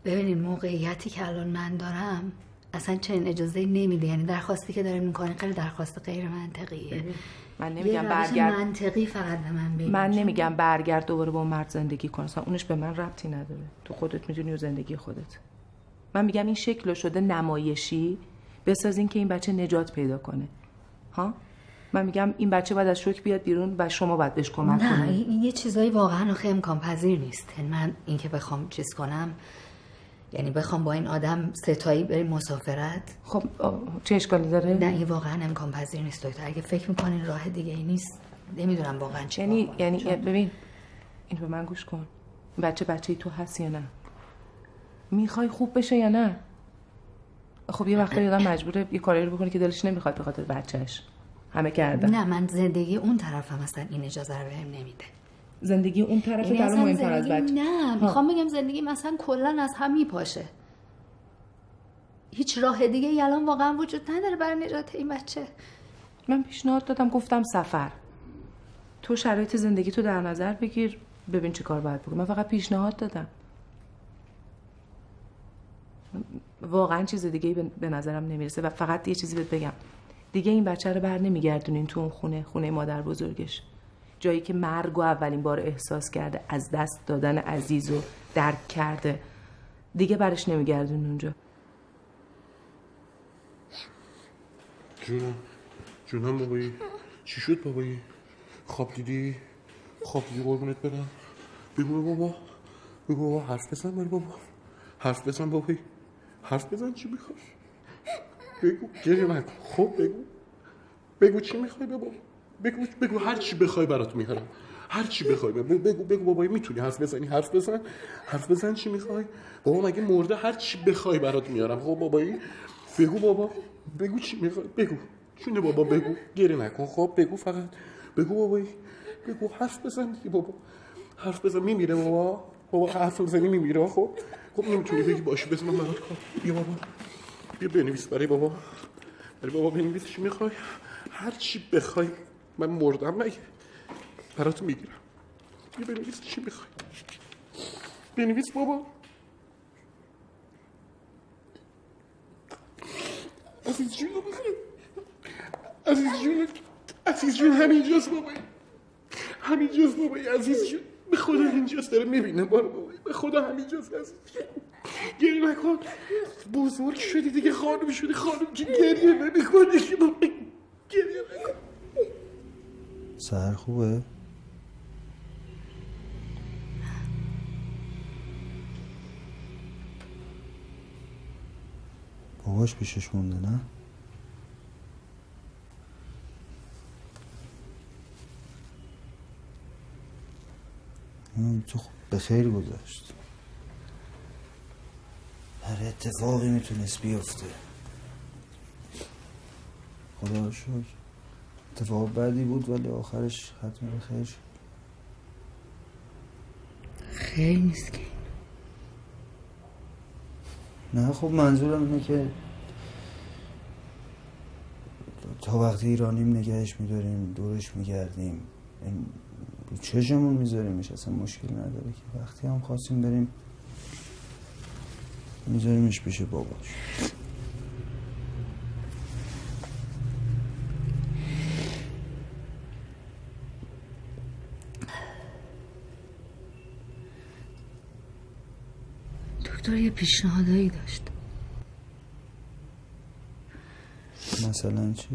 S6: ببینین موقعیتی که الان من دارم اصلا چنین اجازه نمیده. یعنی درخواستی که داریم می‌کنین خیلی درخواست غیر منطقیه.
S17: من نمیگم برگرد
S6: منطقی فقط به من بگین.
S17: من نمیگم برگرد دوباره با اون مرد زندگی کن. اصلا اونش به من ربطی نداره. تو خودت می‌دونی و زندگی خودت. من میگم این شکل شده نمایشی. بسازین که این بچه نجات پیدا کنه. ها؟ من میگم این بچه باید از شوک بیاد بیرون و شما باید بهش کمک
S6: نه این یه چیزایی واقعا آخه امکان پذیر نیست. من اینکه بخوام چیز کنم یعنی بخوام با این آدم ستایی بریم مسافرت.
S17: خب چه اشکالی داره؟
S6: نه این واقعا امکان پذیر نیست دکتر. اگه فکر می‌کنین راه دیگه ای نیست نمی‌دونم واقعا چی
S17: یعنی. یعنی
S6: چون-
S17: ببین این به من گوش کن. این بچه بچه تو هست یا نه؟ می‌خوای خوب بشه یا نه؟ خب یه وقتا آدم مجبوره یه کاری رو بکنه که دلش نمی‌خواد به خاطر بچهش همه کردن.
S6: نه من زندگی اون طرفم اصلا این اجازه رو بهم نمیده.
S17: زندگی اون طرف
S6: یعنی
S17: در
S6: اصلا
S17: مهمتر از بچه.
S6: نه. می‌خوام بگم زندگی مثلا کلا از هم میپاشه. هیچ راه دیگه الان واقعا وجود نداره برای نجات این بچه.
S17: من پیشنهاد دادم گفتم سفر. تو شرایط زندگی تو در نظر بگیر ببین چه کار باید بکنی. من فقط پیشنهاد دادم. واقعا چیز دیگه به نظرم نمی‌رسه و فقط یه چیزی بهت بگم. دیگه این بچه رو بر نمیگردونین تو اون خونه خونه مادر بزرگش. جایی که مرگ و اولین بار احساس کرده از دست دادن عزیز و درک کرده. دیگه برش نمیگردون اونجا.
S1: جونم جونم بابایی. چی شد بابایی؟ خواب دیدی؟ خواب دیدی قربونت برم. بگو بابا. بگو بابا حرف بزن بابا. حرف بزن بابایی. حرف بزن چی می‌خوای؟ بگو گریه نکن خب بگو. بگو چی می‌خوای بابا بگو بگو هر چی بخوای برات میارم. هر چی بخوای بگو. بگو بگو بابایی می‌تونی حرف بزنی؟ حرف بزن. حرف بزن چی می‌خوای؟ بابا مگه مرده هر چی بخوای برات میارم. خب بابایی بگو بابا. بگو چی می‌خوای. بگو. چونه بابا بگو. گریه نکن. خب بگو فقط. بگو بابایی. بگو حرف بزن بابا. حرف بزن میمیره بابا. بابا حرف بزنی میمیره. خب خب نمی‌تونی بگی باشه بزن من برات کار بیا بابا. بیا بنویس برای بابا. برای بابا بنویس چی می‌خوای؟ هر چی بخوای من مردم مگه برات می‌گیرم. بیا بنویس چی می‌خوای؟ بنویس بابا.
S18: عزیز جون عزیز جون عزیز جون همینجاست بابایی همینجاست بابایی عزیز جون. به خدا اینجاست داره می‌بینه بابایی به خدا همینجاست عزیز جون. گریه نکن. بزرگ شدی دیگه؟ خانم شدی خانم که گریه که بابایی گریه نکن.
S3: سهر خوبه؟ باباش پیشش مونده نه؟ تو به خیر گذاشت هر اتفاقی می‌تونست بیفته. خدا شکر. اتفاق بدی بود ولی آخرش ختم به خیر شد.
S6: خیلی مسکین
S3: نه خب منظورم اینه که تا وقتی ایرانیم نگهش میداریم دورش میگردیم چشمون میذاریمش اصلا مشکل نداره که. وقتی هم خواستیم بریم میذاریمش پیش باباش
S6: دکتر یه پیشنهادایی داشت
S3: مثلا چی؟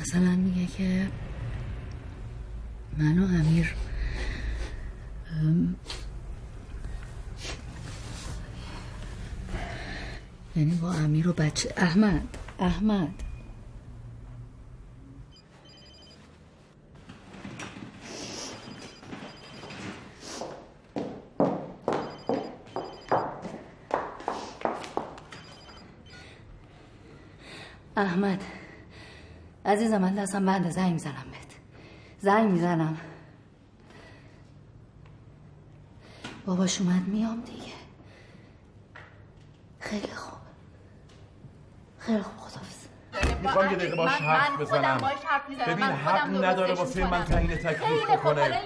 S6: مثلا میگه که من و امیر. ام، یعنی با امیر و بچه. احمد احمد. احمد عزیزم من دستم بنده زنگ می‌زنم زنگ می‌زنم. باباش اومد میام دیگه. خیلی خوب. خیلی خوب خدافز
S1: می‌خوام یه دقیقه باش حرف بزنم. ببین حق نداره
S8: درستش
S1: واسه من. تعیین تکلیف بکنه.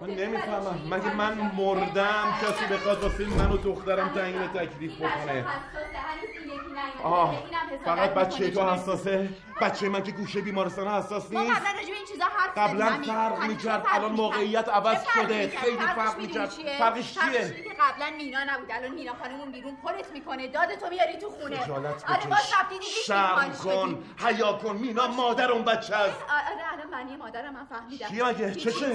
S1: من نمی‌فهمم. مگه من مردم کسی بخواد واسه من و دخترم تعیین تکلیف بکنه
S8: حساسه، هنوز این یکی نیومده.
S1: آه فقط بچه تو حساسه بچه من که گوشه بیمارستان حساس
S8: ما
S1: نیست
S8: قبلا راجع این چیزا حرف.
S1: قبلا. فرق می‌کرد الان؟ موقعیت عوض شده؟ خیلی فرق می‌کرد؟ فرقش چیه
S8: که قبلا مینا نبود الان مینا خانمون بیرون پرت می‌کنه داد تو میاری تو خونه
S1: خجالت
S8: آره باز رفتی
S1: شرم کن حیا کن مینا مادر اون بچه است
S8: آره الان معنی مادرم من فهمیدم
S1: چی مگه؟ چشه؟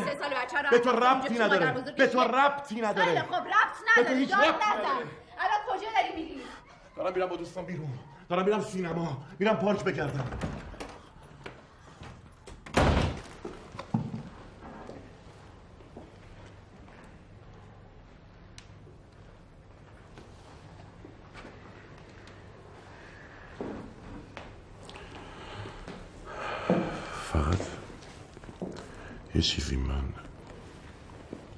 S1: به تو ربطی نداره. به تو ربطی نداره.
S8: خب ربط نداره داد نزن. الان کجا داری میری
S1: دارم میرم با دوستان بیرون. دارم میرم سینما. میرم پارک بگردم. فقط یه چیزی من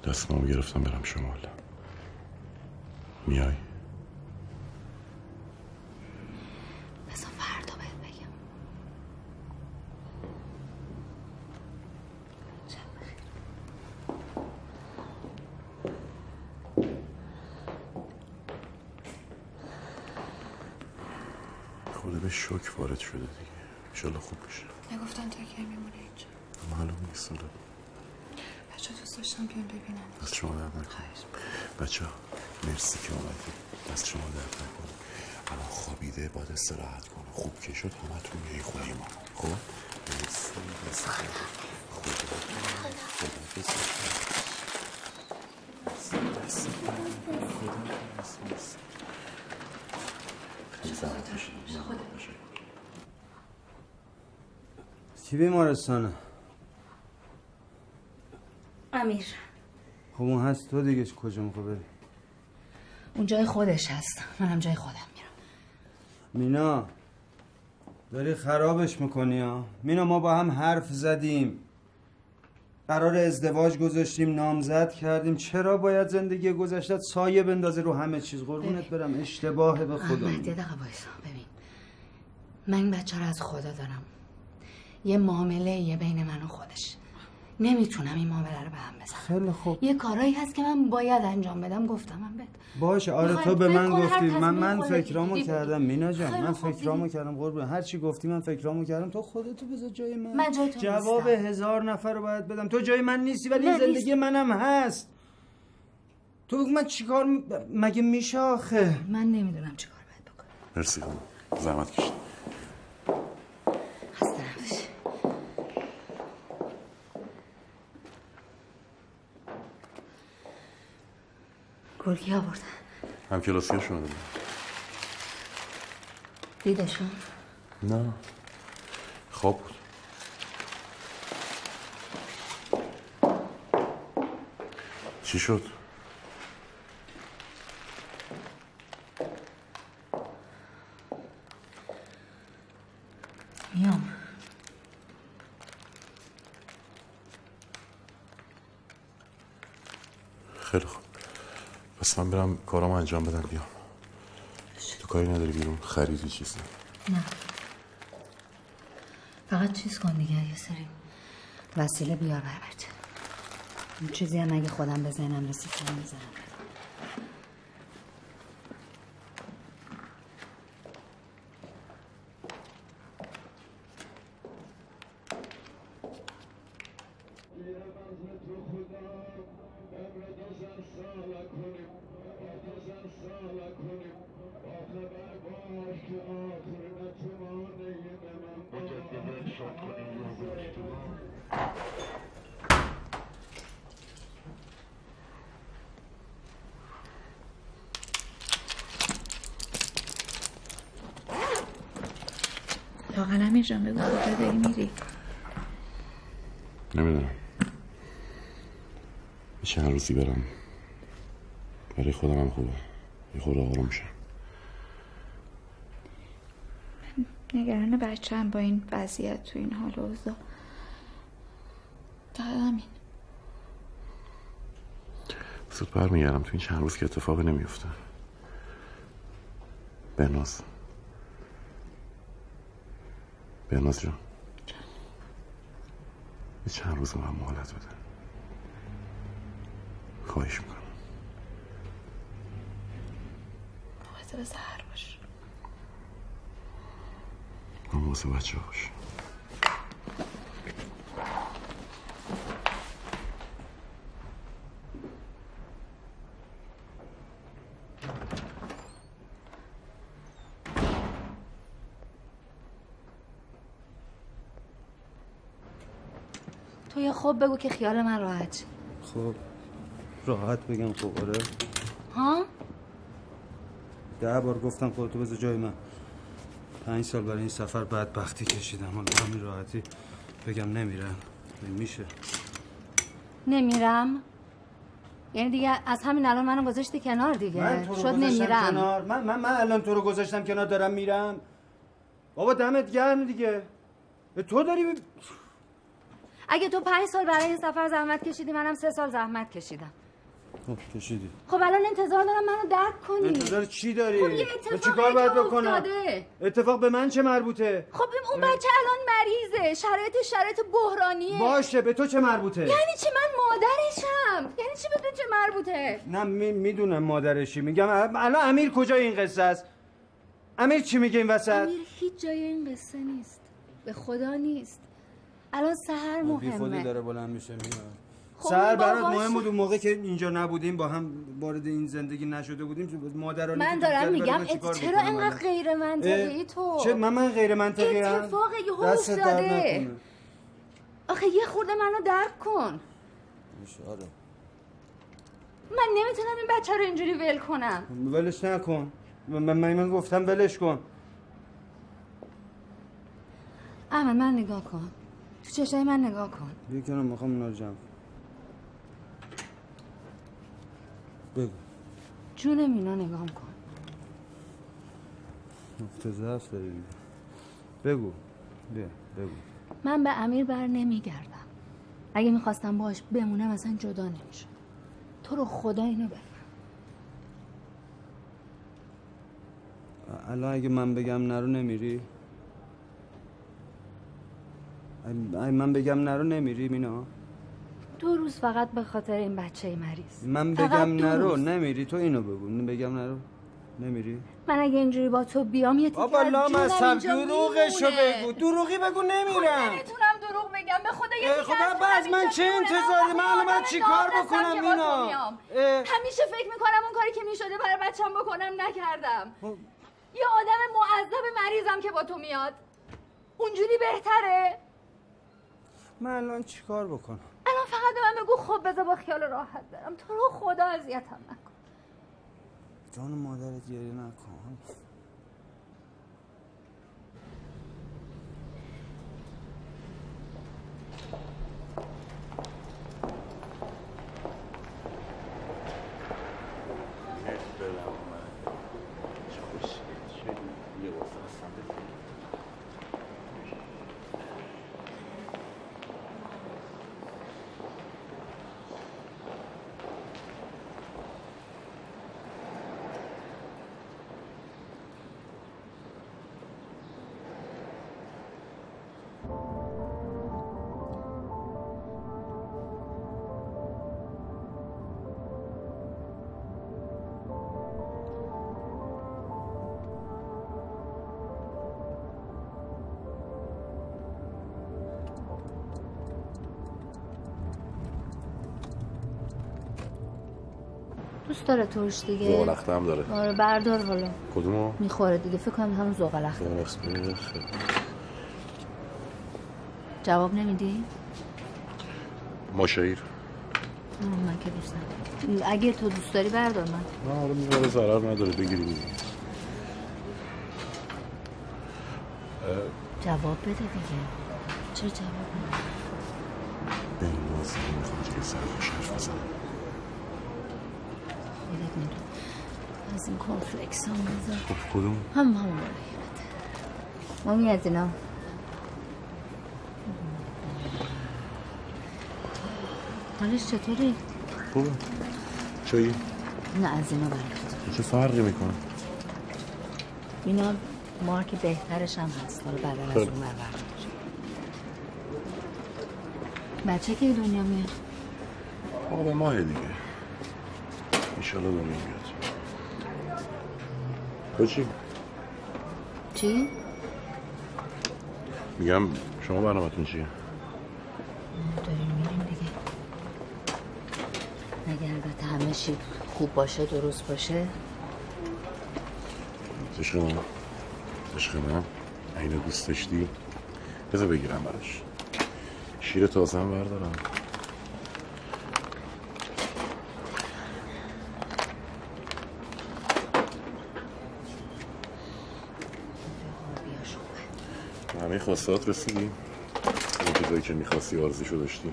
S1: دستمام گرفتم برم شمال. میای
S6: بذار فردا بهت بگم
S1: خدا به وارد شده دیگه. انشالله خوب بشه
S19: نگفتن تا کی میمونه اینجا؟
S1: معلوم نیست حالا.
S19: بچه دوست داشتم بیان ببینن.
S1: دست شما درد نکنه. بچه ها مرسی که اومدی. دست شما درد نکنه. الان خوابیده باید استراحت کنه. خوب که شد همه تون میای خونه ما. خب؟ مرسی مرسی. خدا خدا مرسی مرسی مرسی مرسی خیلی زحمت کشیدی.
S3: کی بیمارستانه
S6: امیر.
S3: خب اون هست تو دیگه کجا می‌خوای بری؟
S6: اون جای خودش هست. منم جای خودم میرم.
S3: مینا داری خرابش می‌کنی ها؟ مینا ما با هم حرف زدیم. قرار ازدواج گذاشتیم نامزد کردیم. چرا باید زندگی گذشته سایه بندازه رو همه چیز؟ قربونت برم. اشتباهه به خدا
S6: احمد یه دقیقه ببین. من این بچه رو از خدا دارم. یه معامله یه بین من و خودش. نمی‌تونم این معامله رو به هم بزنم.
S3: خیلی خوب.
S6: یه کارایی هست که من باید انجام بدم گفتم من بهت.
S3: باشه آره تو به من گفتی. من من فکرامو. کردم. مینا جان من فکرامو. کردم قربون. هر چی گفتی من فکرامو کردم. تو خودتو بذار جای من.
S6: من جای تو
S3: جواب
S6: نیستم.
S3: هزار نفر رو باید بدم. تو جای من نیستی ولی این زندگی
S6: نیست.
S3: منم هست. تو بگو من چیکار م- مگه میشه آخه؟
S6: من نمی‌دونم چیکار
S1: مرسی خانم. زحمت کشید
S6: خسته نباشی گرگی آوردن
S1: هم کلاسی ها شده
S6: دیدشون؟
S1: نه. خواب بود. چی شد؟
S6: میام
S1: خیلی خوب پس من برم کارامو انجام بدم بیام. تو کاری نداری بیرون خریدی چیزی.
S6: نه. فقط چیز کن دیگه یه سری وسیله بیار بر بچه اون چیزی هم اگه خودم به ذهنم رسید که می‌زنم
S19: واقعا امیر جان بگو کجا داری میری
S1: نمی‌دونم روزی برم. برای خودم هم خوبه. یه خورده آروم میشم
S19: نگران بچه هم با این وضعیت تو این حال اوضاع. فقط همین.
S1: زود برمیگردم. تو این چند روز که اتفاقی نمیفته. بناز. بناز جان. یه چند روز من مهلت بده. خواهش می‌کنم.
S19: مواظب سهر باش.
S1: من واسه بچه باش.
S6: تو یه خوب بگو که خیال من راحت.
S3: خب. راحت بگم خب آره.
S6: ها؟
S3: ده بار گفتم خودتو بذار جای من. پنج سال برای این سفر بدبختی کشیدم. حالا همین راحتی بگم نمیرم. میشه
S6: نمیرم؟ یعنی دیگه از همین الان منو گذاشتی کنار دیگه.
S3: من تو رو
S6: شد نمیرم.
S3: کنار. من, من, من الان تو رو گذاشتم کنار دارم میرم. بابا دمت گرم دیگه. تو داری بی-
S6: اگه تو پنج سال برای این سفر زحمت کشیدی منم سه سال زحمت کشیدم.
S3: خب کشیدی.
S6: خب الان انتظار دارم منو درک کنی.
S3: انتظار چی داری؟
S6: خب یه اتفاقی
S3: چیکار باید بکنم؟ اتفاق به من چه مربوطه؟
S6: خب اون بچه الان مریضه. شرایط شرایط بحرانیه.
S3: باشه به تو چه مربوطه؟
S6: یعنی چی؟ من مادرشم. یعنی چی به تو چه مربوطه؟
S3: نه می- می‌دونم مادرشی. میگم الان امیر کجای این قصه است؟ امیر چی میگه این وسط؟
S6: امیر هیچ جای این قصه نیست. به خدا نیست. الان سهر
S3: بی خودی
S6: مهمه
S3: داره بلند میشه میاد.
S6: خب بابا
S3: برات مهم. بود اون موقع که اینجا نبودیم با هم وارد این زندگی نشده بودیم مادرانه
S6: من
S3: که تو
S6: دارم میگم چرا انقدر
S3: الان؟
S6: غیر منطقی تو؟
S3: چه من من غیر منطقی
S6: اتفاق یهو
S3: دست در
S6: افتاده
S3: نکنه.
S6: آخه یه خورده منو درک کن.
S3: آره.
S6: من نمی‌تونم این بچه رو اینجوری ول کنم.
S3: ولش نکن. من من, من گفتم ولش کن.
S6: احمد من نگاه کن. تو چشای من نگاه کن.
S3: بیا کنم می‌خوام اونا رو جمع بگو.
S6: جون مینا نگاه کن.
S3: نقطه ضعف داری. بگو. بیا بگو.
S6: من به امیر بر نمیگردم. اگه می‌خواستم باش بمونم اصلا جدا نمیشه تو رو خدا اینو بفهم
S3: الان اگه من بگم نرو نمیری؟ اگه من بگم نرو نمیری مینا؟
S6: دو روز فقط به خاطر این بچه مریض
S2: من بگم نرو. نمیری تو اینو بگو بگم نرو نمیری
S6: من اگه اینجوری با تو بیام یه تیکه
S2: بابا
S6: از
S2: لا
S6: جونم
S2: مصب
S6: اینجا
S2: دروغشو. بگو دروغی بگو نمیرم
S6: نمی‌تونم دروغ بگم به خدا یه تیکه
S2: خب
S6: از
S2: بعد
S6: جونم
S2: من چه. انتظاری؟ من الان باید
S6: آدم
S2: چی کار
S6: ناقصم
S2: بکنم. اه.
S6: همیشه فکر می‌کنم اون کاری که می‌شده برای بچم بکنم نکردم
S2: خب.
S6: یه آدم معذب مریضم که با تو میاد اونجوری بهتره
S2: من الان چیکار بکنم
S6: الان فقط به من بگو خب بذار با خیال راحت برم. تو رو خدا اذیتم نکن.
S2: جان مادرت گریه نکن.
S6: دوست داره ترش دیگه.
S1: زغالخته هم داره.
S6: آره بردار حالا.
S1: کدومو؟
S6: می‌خوره دیگه فکر کنم همون زغالخته جواب نمیدی؟ آه، من که دوست ندارم. اگه تو دوست داری بردار من.
S1: نه حالا می‌بره ضرر نداره بگیریم دیگه.
S6: جواب بده دیگه. چرا جواب نمیدی؟
S1: به این موضوع می‌خوام دیگه سر حرف بزنم.
S6: میره از این کورفلکس هم بذار
S1: خب کدوم؟
S6: هم هم مامی از اینا حالش چطوری؟
S1: خوبه چایی؟
S6: نه از اینا برات
S1: چه فرقی می‌کنه؟
S6: اینا مارک بهترش هم هست حالا بعدا از. اون برور بچه که دنیا میاد
S1: آب ماه دیگه ایشالا دنیا بیاد. تو چی؟
S6: چی؟
S1: میگم شما برنامه‌تون چیه؟
S6: داریم میریم دیگه. اگه البته همه چی خوب باشه درست باشه.
S1: عشق من عشق من اینو دوست داشتی بذار بگیرم براش. شیر تازه هم بردارم همه خواستات رسیدی؟ اون چیزایی که می‌خواستی آرزوشو داشتی.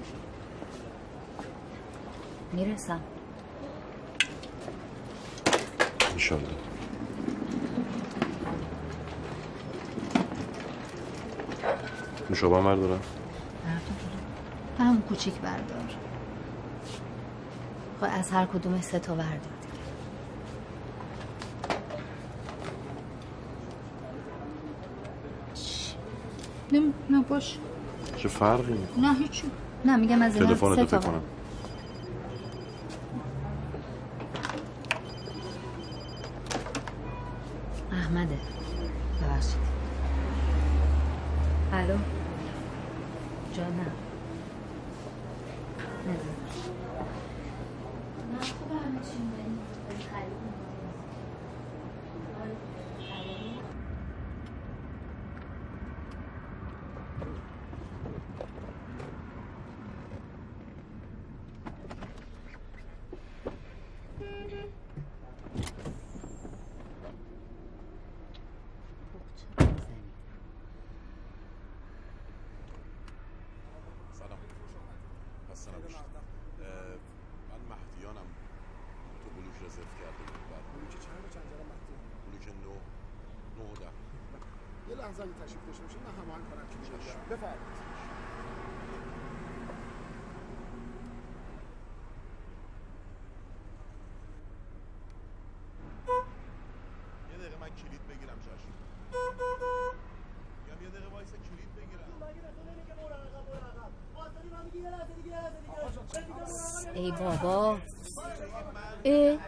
S6: می‌رسم.
S1: انشالله. نوشابه هم بردارم.
S6: همون کوچیک بردار. خب از هر کدوم سه تا بردار. نه باش
S1: چه فرقی؟
S6: نه هیچی. نه میگم از اینا
S1: تلفن کنم
S6: احمده ببخشید الو جانم نزد
S1: سلام خسته نباشید اه، من مهدیانم تو بلوک رزرو کرده بود بعد
S18: بلوک چند و چند جرم مهدی
S1: بلوک نو نو و ده
S18: یه لحظه اگه تشریف داشته باشید من هماهنگ کنم که میشه بفرمایید
S1: یه دقیقه من کلید بگیرم جاش میگم یه دقیقه وایسا کلید بگیرم
S14: آقا جان
S6: ای بابا ای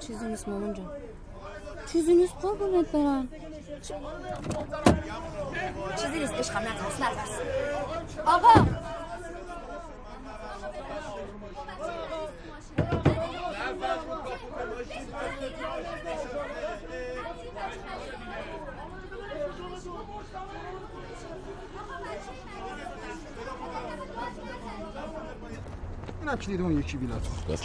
S6: چیزی نیست مامان جان چیزی نیست قربونت برم چیزی نیست عشقم نترس نترس آقا
S18: اینم کلید اون یکی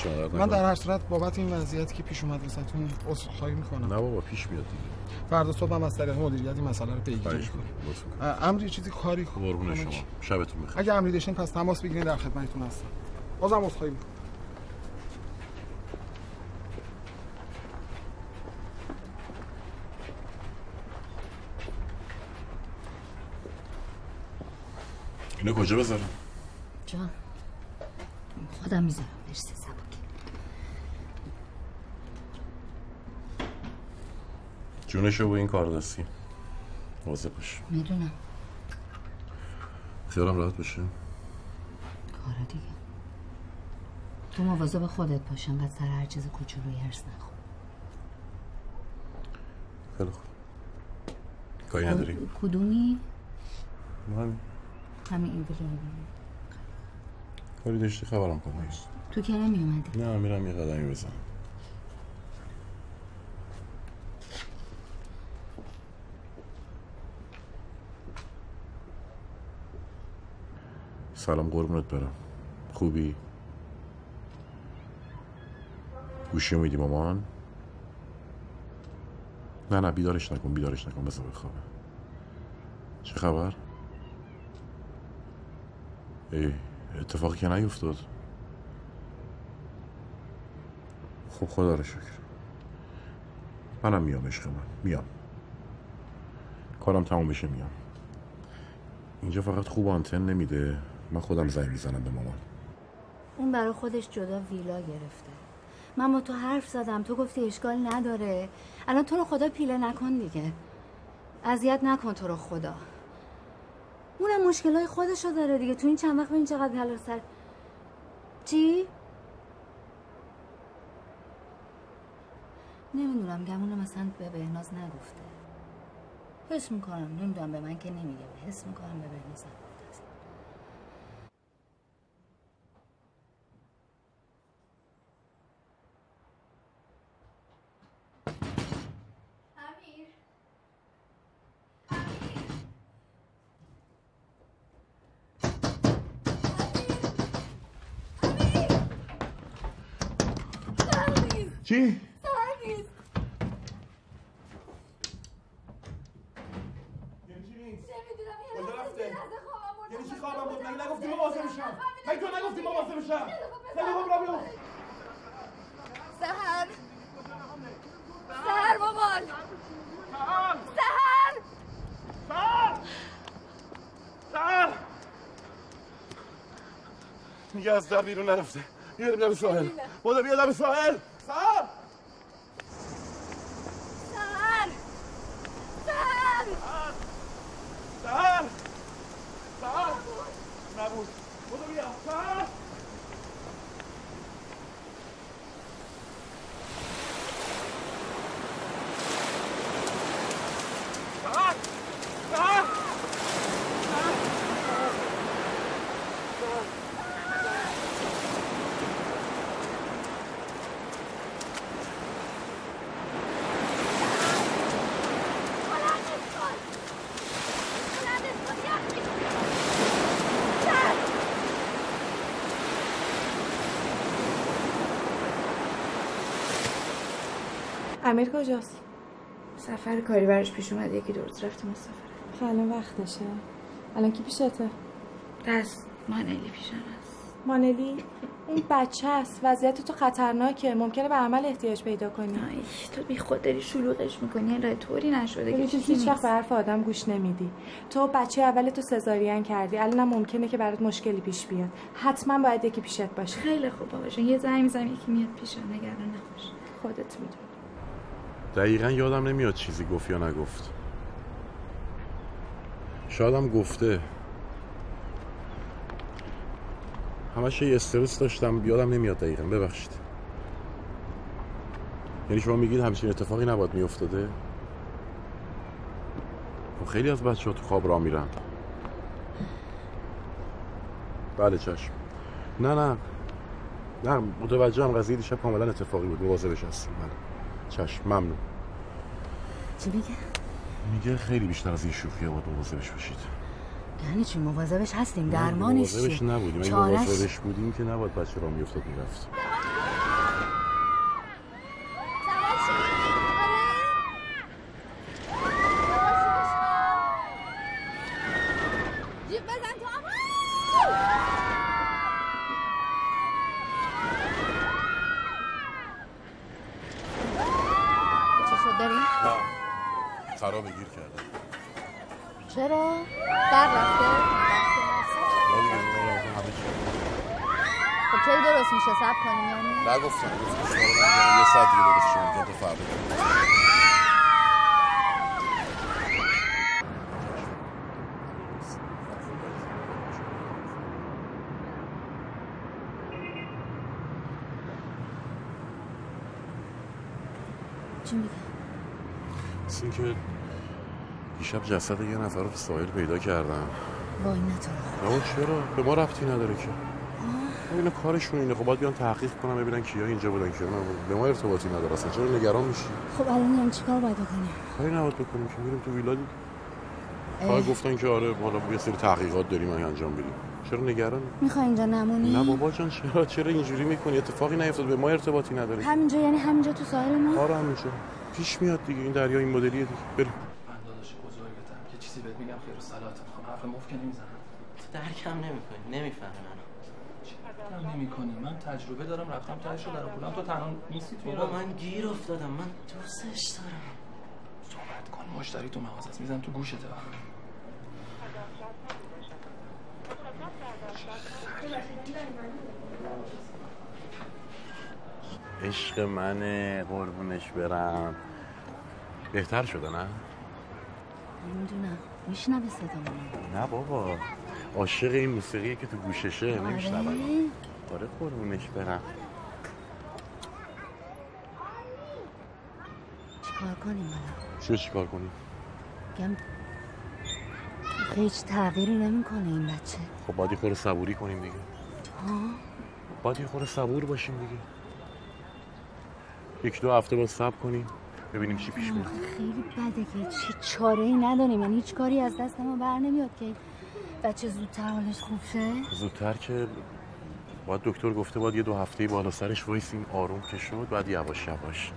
S1: درد
S18: من. در هر صورت بابت این وضعیتی که پیش اومد واسهتون عذرخواهی می‌کنم.
S1: نه بابا پیش میاد دیگه.
S18: فردا صبح هم از طریق مدیریت این مسئله رو پیگیری می‌کنم. امری چیزی کاری
S1: قربون
S18: کنم.
S1: شما؟ شبتون بخیر.
S18: اگه امری داشتین پس تماس بگیرین در خدمتتون هستم. بازم عذرخواهی می‌کنم.
S1: اینو کجا بذارم؟
S6: جان. خودم می‌ذارم مرسی سبک
S1: جونشو با این کار دستی واضح باش
S6: می‌دونم
S1: خیالم راحت باشه
S6: کارا دیگه تو مواظب خودت باشم و سر هر چیز کوچولویی هرس نخور
S1: خیلی خوب کاری نداری
S6: کدومی
S1: همین
S6: همین این ویلون
S1: کاری داشتی؟ خبرم کنی
S6: تو که نمی اومدی
S1: نه میرم یه قدمی بزنم. سلام قربونت برم. خوبی؟ گوشی میدی مامان؟ نه نه بیدارش نکن بیدارش نکن بذار بخوابه چه خبر؟ ای اتفاقی که نیفتاد. خب خدا رو شکر. منم میام عشق من. میام. کارم تموم بشه میام. اینجا فقط خوب آنتن نمیده. من خودم زنگ می‌زنم به مامان.
S6: اون برای خودش جدا ویلا گرفته. من با تو حرف زدم. تو گفتی اشکال نداره. الان تو رو خدا پیله نکن دیگه. اذیت نکن تو رو خدا. اونم مشکلای خودشو داره دیگه. تو این چند وقت ببین چقدر حالا سر چی؟ نمی‌دونم گمونه مثلا به بهناز نگفته. حس می‌کنم. نمی‌دونم به من که نمیگه. حس می‌کنم به بهناز
S1: چی؟
S18: یعنی چی خوابم بود؟ مگه نگفتی مواظب میشم؟ مگه تو نگفتی مواظب میشم؟ خیلی خوب رابیو
S20: سهر سهر مامان سهر
S18: سر میگه از در بیرون نرفته. بیاریم دم ساحل. مادر بیا دم ساحل سر
S20: سهر سهر
S18: سهر سهر نبود بودو بیا سهر سهر سهر
S14: امیر کجاست؟
S19: سفر کاری براش پیش اومد یکی دو روز رفته مسافر.
S14: خب الان وقتشه الان کی پیشته؟
S19: دست مانلی پیشم هست
S14: مانلی؟ اون بچه است. وضعیت تو خطرناکه. ممکنه به عمل احتیاج پیدا کنی.
S19: آی تو بی خود داری شلوغش می‌کنی. الهی طوری نشده که
S14: هیچ وقت. به حرف آدم گوش نمیدی. تو بچه اول تو سزارین کردی. الان ممکنه که برات مشکلی پیش بیاد. حتما باید یکی پیشت باشه.
S19: خیلی خوب باشه یه زنگ می‌زنم یکی میاد پیشم. نگران نباش.
S14: خودت می‌دونی.
S1: دقیقا یادم نمیاد چیزی گفت یا نگفت. شاید هم گفته. همش یه استرس داشتم بیادم نمیاد دقیقا. ببخشید. یعنی شما میگید همچین اتفاقی نباید میافتاده؟ خب خیلی از بچه ها تو خواب را میرن. بله چشم. نه نه. نه متوجه هم قضیه دیشب کاملا اتفاقی بود. مواظبش هستم. بله. چشم ممنون
S6: چی میگه؟
S1: میگه خیلی بیشتر از این شوخی باید مواظبش باشید
S6: یعنی چی مواظبش هستیم درمانش
S1: مواظبش
S6: چیه؟
S1: نبودیم اگه؟ مواظبش بودیم که نباید بچه را میافتاد می‌رفت
S20: جیب بزن تو اما
S6: چی شد داری؟
S1: نه خراب گیر کرده
S6: چرا؟ برق رفته؟
S1: نه دیگه، نه، نه، همه چی.
S6: خب کی درست میشه سب کنیم یعنی؟
S1: نگفتم گفتم شما یه ساعت دیگه درست شما میگم تو فردا
S6: چی میگه؟
S1: مثل این که جسد یه نفر رو تو ساحل پیدا کردن
S6: وای نه تو
S1: نه چرا؟ به ما ربطی نداره که. اینا کارشون اینه. خب باید بیان تحقیق کنم ببینن کیا اینجا بودن کیا نبودن. به ما ارتباطی نداره اصلا. چرا نگران میشی؟
S6: خب الان یعنی چیکار باید بکنیم؟
S1: کاری نباید بکنیم که. میریم تو ویلا دیگه. گفتن که آره حالا یه سری تحقیقات داریم انجام بدیم. چرا نگران؟
S6: می‌خوای اینجا نمونی؟
S1: نه بابا جان چرا؟ چرا اینجوری می‌کنی؟ اتفاقی نیفتاد. به ما ارتباطی نداره
S6: همینجا یعنی همینجا تو ساحل ما؟
S1: آره همینجا. پیش میاد دیگه. این دریا این مدلیه دیگه. بریم
S7: من داداش بزرگتم یه چیزی بهت میگم خیر صلات. می‌خوام حرف مفت که نمی‌زنم.
S4: درکم نمی‌کنی نمی‌فهمی منو.
S7: درکم نمی‌کنی من تجربه دارم رفتم تهش رو در پولم. تو تنها نیستی تو
S4: بابا من گیر افتادم. من دوستش دارم.
S7: صحبت کن. مشتری تو مغازه است. میزن تو گوشته
S1: عشق منه قربونش برم. بهتر شده نه؟
S6: نمی‌دونم. میشنوه صدامونو
S1: نه بابا. عاشق این موسیقیه که تو گوششه
S6: آره؟
S1: نمیشنوم. آره قربونش برم.
S6: چیکار کنیم حالا؟
S1: چیو چیکار کنیم؟
S6: میگم هیچ تغییری نمی‌کنه این بچه.
S1: خب باید خورده صبوری کنیم دیگه.
S6: ها؟
S1: باید خورده صبور باشیم دیگه. یک دو هفته باید صبر کنیم. ببینیم چی پیش میاد.
S6: خیلی بده که چی چاره ای نداریم. یعنی هیچ کاری از دست ما بر نمیاد که بچه زودتر حالش خوب شه.
S1: زودتر که باید دکتر گفته باید یه دو هفته بالا سرش وایسیم آروم که شد بعد یواش یواش.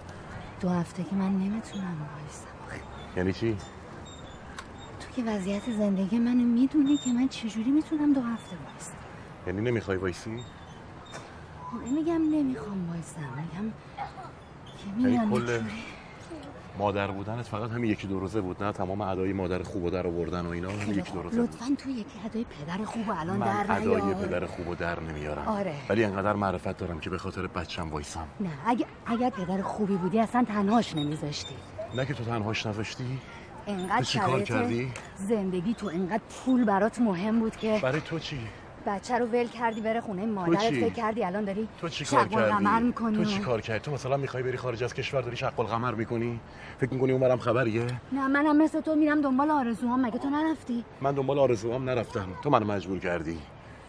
S6: دو هفته که من نمی‌تونم وایسم.
S1: یعنی چی؟
S6: تو که وضعیت زندگی منو می‌دونی که من چجوری می‌تونم دو هفته وایسم؟
S1: یعنی نمی‌خوای وایسی؟
S6: نمیگم نمی‌خوام وایسم میگم که
S1: یعنی
S6: میام
S1: کل. مادر بودنت فقط همین یکی دو روزه بود نه تمام ادای مادر خوب و در آوردن و اینا یکی دو. روزه بود
S6: لطفا تو یکی ادای پدر خوب الان
S1: من
S6: در
S1: ادای. پدر خوب و در نمیارم
S6: آره.
S1: ولی انقدر معرفت دارم که به خاطر بچم وایسم
S6: نه اگه اگر پدر خوبی بودی اصلا تنهاش نمیذاشتی
S1: نه که تو تنهاش نذاشتی
S6: انقدر
S1: تو چی کار
S6: شرایط
S1: کردی؟
S6: زندگی تو انقدر پول برات مهم بود که
S1: برای تو چی
S6: بچه رو ول کردی بره خونه مادرت؟ فکر کردی الان داری
S1: تو چی کار کردی؟
S6: می‌کنی
S1: تو چی کار کردی؟ تو مثلا می‌خوای بری خارج از کشور داری شق القمر می‌کنی؟ فکر می‌کنی اون برم خبریه؟
S6: نه منم مثل تو میرم دنبال آرزوهام. مگه تو نرفتی؟
S1: من دنبال آرزوام نرفتم. تو منو مجبور کردی.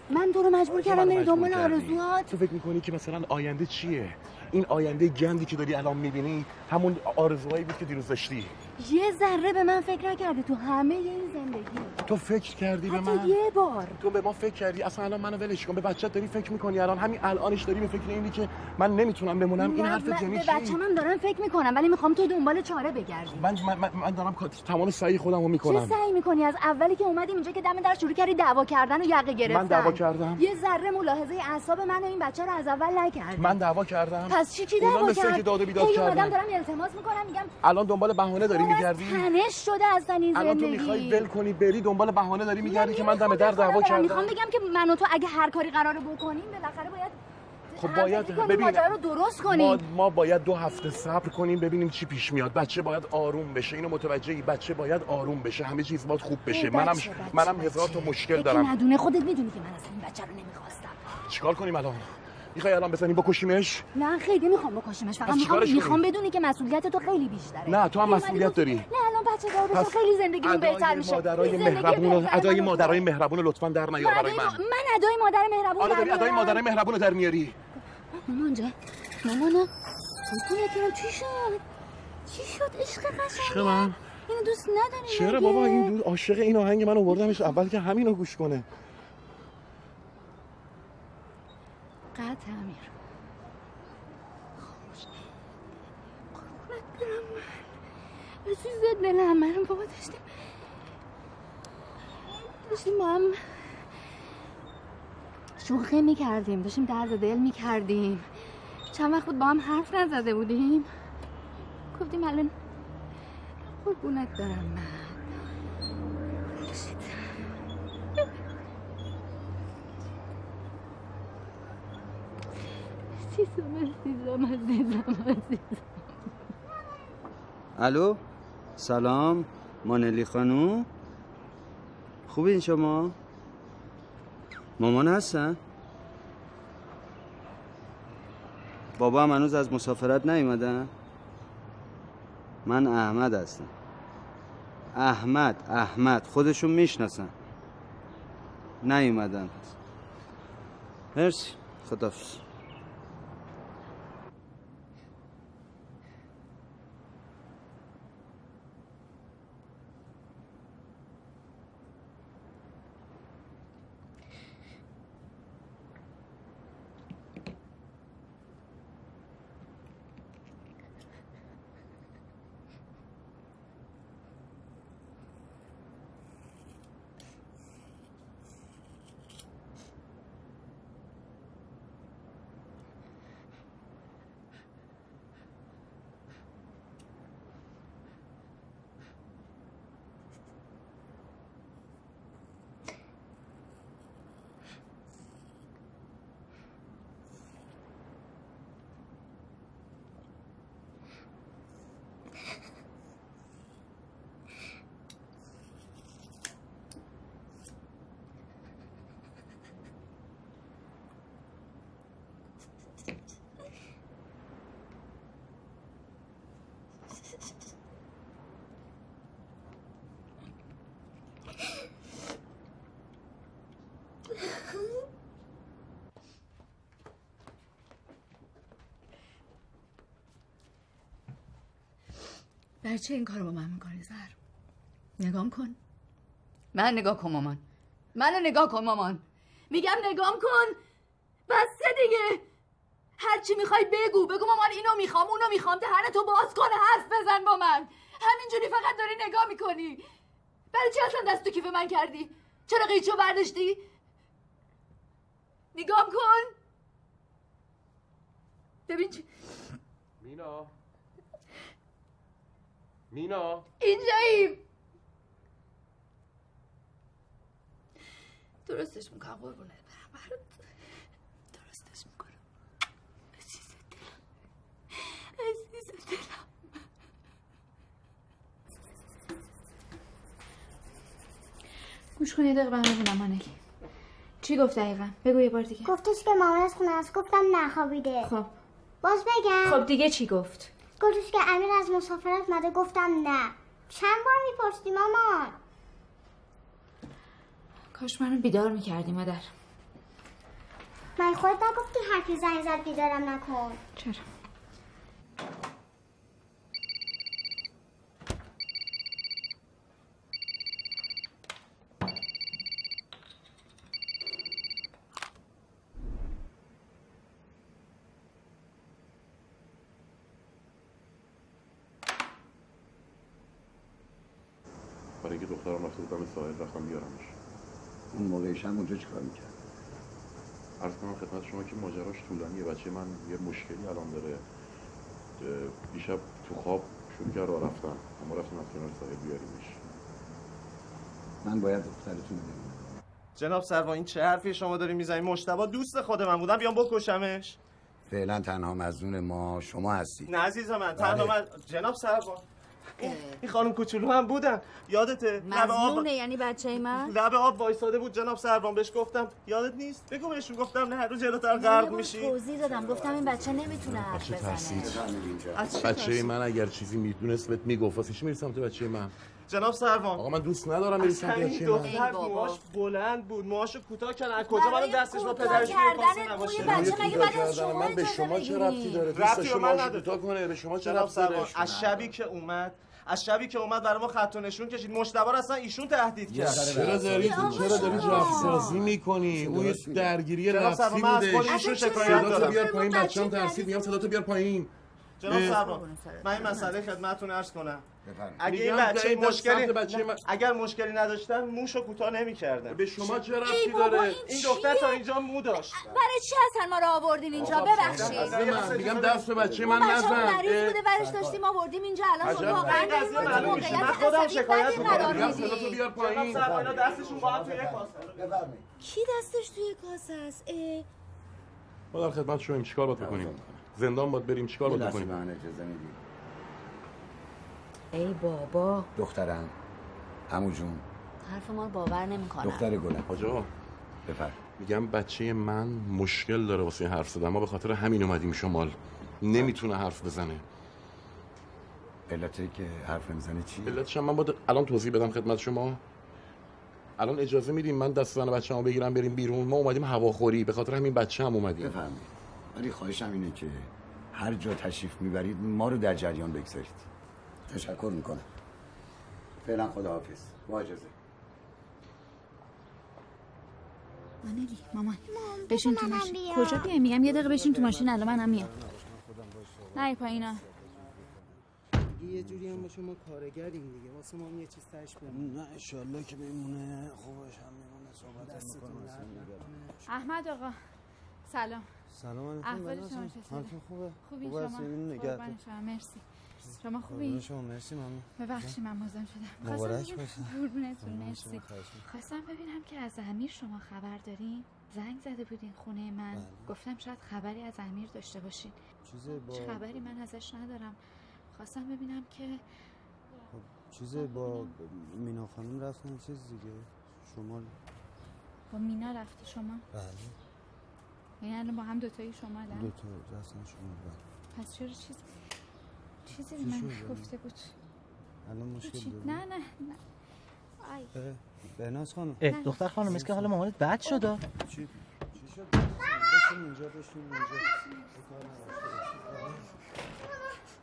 S6: من تو رو مجبور کردم بری دنبال. آرزوهات.
S1: تو فکر می‌کنی که مثلا آینده چیه؟ این آینده گندی که داری الان می‌بینی همون آرزوهایی بود که دیروز داشتی.
S6: یه ذره به من فکر نکردی تو همه این زندگی.
S1: تو فکر کردی به من؟
S6: یه بار.
S1: تو به ما فکر کردی؟ اصلا الان منو ولش کن. به بچت داری فکر می‌کنی؟ الان همین الانش داری به فکر اینی که من نمی‌تونم بمونم. این حرفت
S6: من
S1: یعنی
S6: به
S1: چی؟
S6: بچه‌م هم دارم فکر می‌کنم ولی می‌خوام تو دنبال چاره بگردی.
S1: من من, من, من دارم تمام سعی خودم رو
S6: چه
S1: می‌کنم
S6: سعی می‌کنی؟ از اولی که اومدی اینجا که دم در شروع کردی دعوا کردن و یقه گرفتن.
S1: دعوا کردم؟
S6: یه ذره ملاحظه اعصاب من و این بچه رو از اول نکردی
S1: من دعوا کردم.
S6: پس چی چی دعوا
S1: مثل
S6: کرد؟
S1: اینکه داد و بیداد
S6: هی اومدم
S1: کردن.
S6: دارم التماس می‌کنم میگم
S1: الان دنبال بهانه داری
S6: از
S1: میگردی؟
S6: تنش شده اصلا این
S1: الان تو
S6: زندگی.
S1: می‌خوای ول کنی بری دنبال بهانه داری میگردی که من دم در دعوا. کردم.
S6: می‌خوام بگم که من و تو اگه هر کاری قراره بکنیم بالاخره باید
S1: خب باید ببین
S6: رو درست کنیم.
S1: ما باید دو هفته صبر کنیم ببینیم چی پیش میاد. بچه باید آروم بشه اینو متوجهی. بچه باید آروم بشه همه چیز باید خوب بشه. منم
S6: بچه،
S1: منم. هزار تا مشکل دارم.
S6: ندونه خودت می‌دونی که من اصلا این بچه رو نمی‌خواستم.
S1: چیکار کنیم الان؟ می‌خوای الان بزنیم بکشیمش؟
S6: نه خیلی می‌خوام بکشیمش. فقط می‌خوام می‌خوام؟ بدونی که مسئولیت تو خیلی بیشتره.
S1: نه تو هم مسئولیت داری.
S6: نه الان بچه دار
S1: پس
S6: خیلی زندگیمون بهتر میشه.
S1: مادرای مهربون ادای
S6: منو
S1: مادرای مهربون لطفا در نیار برای من.
S6: من ادای مادر مهربون
S1: آره
S6: در
S1: داری ادای
S6: میارم.
S1: مادرای مهربون در میاری.
S6: مامان جان مامانا چی شد؟ چی شد؟ عشق قشنگ اینو دوست نداری
S1: چرا؟ بابا؟ این دو عاشق این آهنگ من آوردمش. اول که همینو گوش کنه.
S6: قطع امیر. خاموش. قربونت برم من. عزیز دلم من بابا داشتیم داشتیم با هم شوخی می‌کردیم. داشتیم درد دل می‌کردیم. چند وقت بود با هم حرف نزده بودیم. گفتیم الان قربونت دارم من ببخشید. عزیزم عزیزم عزیزم عزیزم
S2: الو؟ سلام. مانلی خانوم خوبین شما؟ مامان هستن؟ بابا هم هنوز از مسافرت نیومدن؟ من احمد هستم. احمد احمد خودشون می‌شناسن. نیومدن مرسی. خدافز
S6: برای چه این کارو با من می‌کنی زهر؟ نگام کن. من نگاه کن مامان. منو نگاه کن مامان. میگم نگام کن. بسه دیگه. هر چی می‌خوای بگو بگو مامان اینو می‌خوام اونو می‌خوام. دهنتو باز کن حرف بزن با من. همینجوری فقط داری نگاه می‌کنی. برای چی اصلا دست تو کیف من کردی؟ چرا قیچو برداشتی؟ نگام کن. ببین چی
S1: مینا. مینا.
S6: اینجاییم درستش می‌کنم قربونت برم. برات درستش می‌کنم. عزیز دلم. عزیز دلم.
S19: گوش کن یه دقیقه من ببینم مانلی چی گفت دقیقا؟ بگو یه بار دیگه.
S5: گفتش که مامان از خونه است گفتم نخوابیده
S19: خب.
S5: باز بگم.
S19: خب دیگه چی گفت؟
S5: گفتش که امیر از مسافرت مده گفتم نه. چند بار میپرسیدی مامان؟
S19: کاش منو بیدار می‌کردی مادر.
S5: من خودت نگفتی هر کی زنگ زد بیدارم نکن.
S19: چرا
S1: برای اینکه دخترم رفته بودم ساحل رفتم بیارمش
S2: اون موقعش هم اونجا چیکار می‌کرد
S1: عرض کنم خدمت شما که ماجراش طولانیه بچه من یه مشکلی الان داره. دیشب تو خواب شروع کرد راه رفتن. اما رفتیم از کنار ساحل بیاریمش.
S2: من باید دخترتون ببینم.
S21: جناب سروا این چه حرفی شما داری می‌زنی مشتبه دوست خود من بودم. بیام
S22: فعلا تنها مزنون ما شما هستید.
S21: نه عزیز من تنها
S22: بله.
S21: من. جناب سروا این خانم کوچولو هم بودن. یادته؟ لب آب
S6: یعنی بچه من؟
S21: لب آب وایساده بود جناب سروان بهش گفتم یادت نیست؟ بگو بهشون گفتم نه رو جلوتر غرق میشی.
S6: توضیح دادم گفتم این بچه نمی‌تونه حرف
S1: بچه
S6: بزنه.
S1: ترسید. بچه من اگر چیزی می‌دونست بهت می‌گفت. واسه چی می‌رسم تو بچه من؟
S21: جناب سروان
S1: آقا من دوست ندارم می‌رسم
S21: اصلا
S1: تو
S21: این
S1: بچه من
S21: دختر موهاش بلند بود. موهاشو کوتاه کردن. از کجا بالا دستش با پدرش
S6: موی
S21: نباشه
S6: بچه مگه بعد از شما
S1: من به شما چه؟ ربطی داره؟
S21: ربطی من نداره.
S1: کوتاه کنه؟ به شما چه ربطی داره؟
S21: سروان از شبی که اومد از شبی که اومد برای ما خط و نشون کشید. مشتبه رو اصلا ایشون تهدید کرد
S1: چرا داری چرا داری جافسازی می‌کنی اون درگیری نفسی بوده
S21: ایشون شکایت دارم.
S1: بیار پایین بچه‌م ترسید میگم صداتو بیار پایین.
S21: جناب
S1: اه.
S21: سروان من این مسئله خدمتتون عرض کنم. اگه این بچه مشکلی
S1: بچه من-
S21: اگر مشکلی نداشتن موشو کوتاه نمی‌کردن.
S1: به شما چه ربطی داره؟
S6: این
S21: دختر تا؟ اینجا مو داشت.
S6: برای چی اصلا ما رو آوردین اینجا؟ ببخشید.
S1: میگم دست به بچه من نزن.
S6: مریض. بوده ورش داشتیم آوردیم اینجا الان. واقعا
S21: این قضیه
S6: داریم
S21: معلوم
S6: موقعیت
S21: میشه من خودم
S6: عصبی
S21: شکایت می‌کنم.
S6: میدی
S1: بیار پایین.
S21: اینا دستشون با هم توی یک کاسه.
S6: کی دستش توی کاسه است.
S1: ما در خدمت شما چیکار باید بکنیم؟ زندان باید بریم چیکار باید بکنیم؟
S2: اجازه میدی
S6: ای بابا.
S2: دخترم. عمو جون.
S6: حرف ما رو باور نمی‌کنم.
S2: دختر گلم.
S1: آجا.
S2: بفر
S1: میگم بچه من مشکل داره واسه حرف زدن. ما به خاطر همین اومدیم شمال. نمی‌تونه حرف بزنه.
S2: علتی که حرف می‌زنه چی؟
S1: علتش من باید الان توضیح بدم خدمت شما. الان اجازه میدیم من دست زن بچه بگیرم بریم بیرون. ما اومدیم هواخوری. به خاطر همین بچه هم اومدیم.
S2: بفهمید ولی خواهشم اینه که هر جا تشریف می‌برید ما رو در جریان بگذارید. تشکر می‌کنم. فعلا خداحافظ. با اجازه.
S8: مانلی مامان. بشین تو ماشین. کجا بیای؟ میگم یه دقیقه بشین تو ماشین الان منم میام. نه پایینا.
S3: یه جوری هم باشه ما کارگریم دیگه. واسه ما هم یه چیز تش نه انشالله که بمونه. خوبش هم میمونه. صحبت
S8: احمد آقا سلام.
S3: سلام علیکم.
S8: احوال
S3: بنازم.
S8: شما چطوره؟
S3: حالتون خوبه؟
S8: خوبی
S3: خوبه
S8: شما. قربان شما. مرسی. شما خوبی؟
S3: شما مرسی مامی
S8: ببخشید من مزاحم شدم.
S3: مبارک
S8: قربونتون
S3: قربون
S8: مرسی.
S3: شما،.
S8: خواستم ببینم که از امیر شما خبر دارین. زنگ زده بودین خونه من.
S3: بله.
S8: گفتم شاید خبری از امیر داشته باشین.
S3: چیز با
S8: هیچ خبری من ازش ندارم. خواستم ببینم که
S3: خب، چیز با مینا خانم رفتن چیز دیگه؟ شمال
S8: با مینا رفتی شما؟
S3: بله.
S8: یعنی با هم دوتایی شما
S3: دو تا رفتن شمال بله.
S8: پس چرا چیز چیزی من
S3: شد؟
S8: گفته بود.
S3: الان مشکل؟ داری؟
S8: نه نه نه. آی.
S3: اه، بهناز خانم.
S23: اه، دختر خانم اسم که حال مامانت بد شده
S3: چی؟ چی شد؟ بشین اینجا بشین اینجا.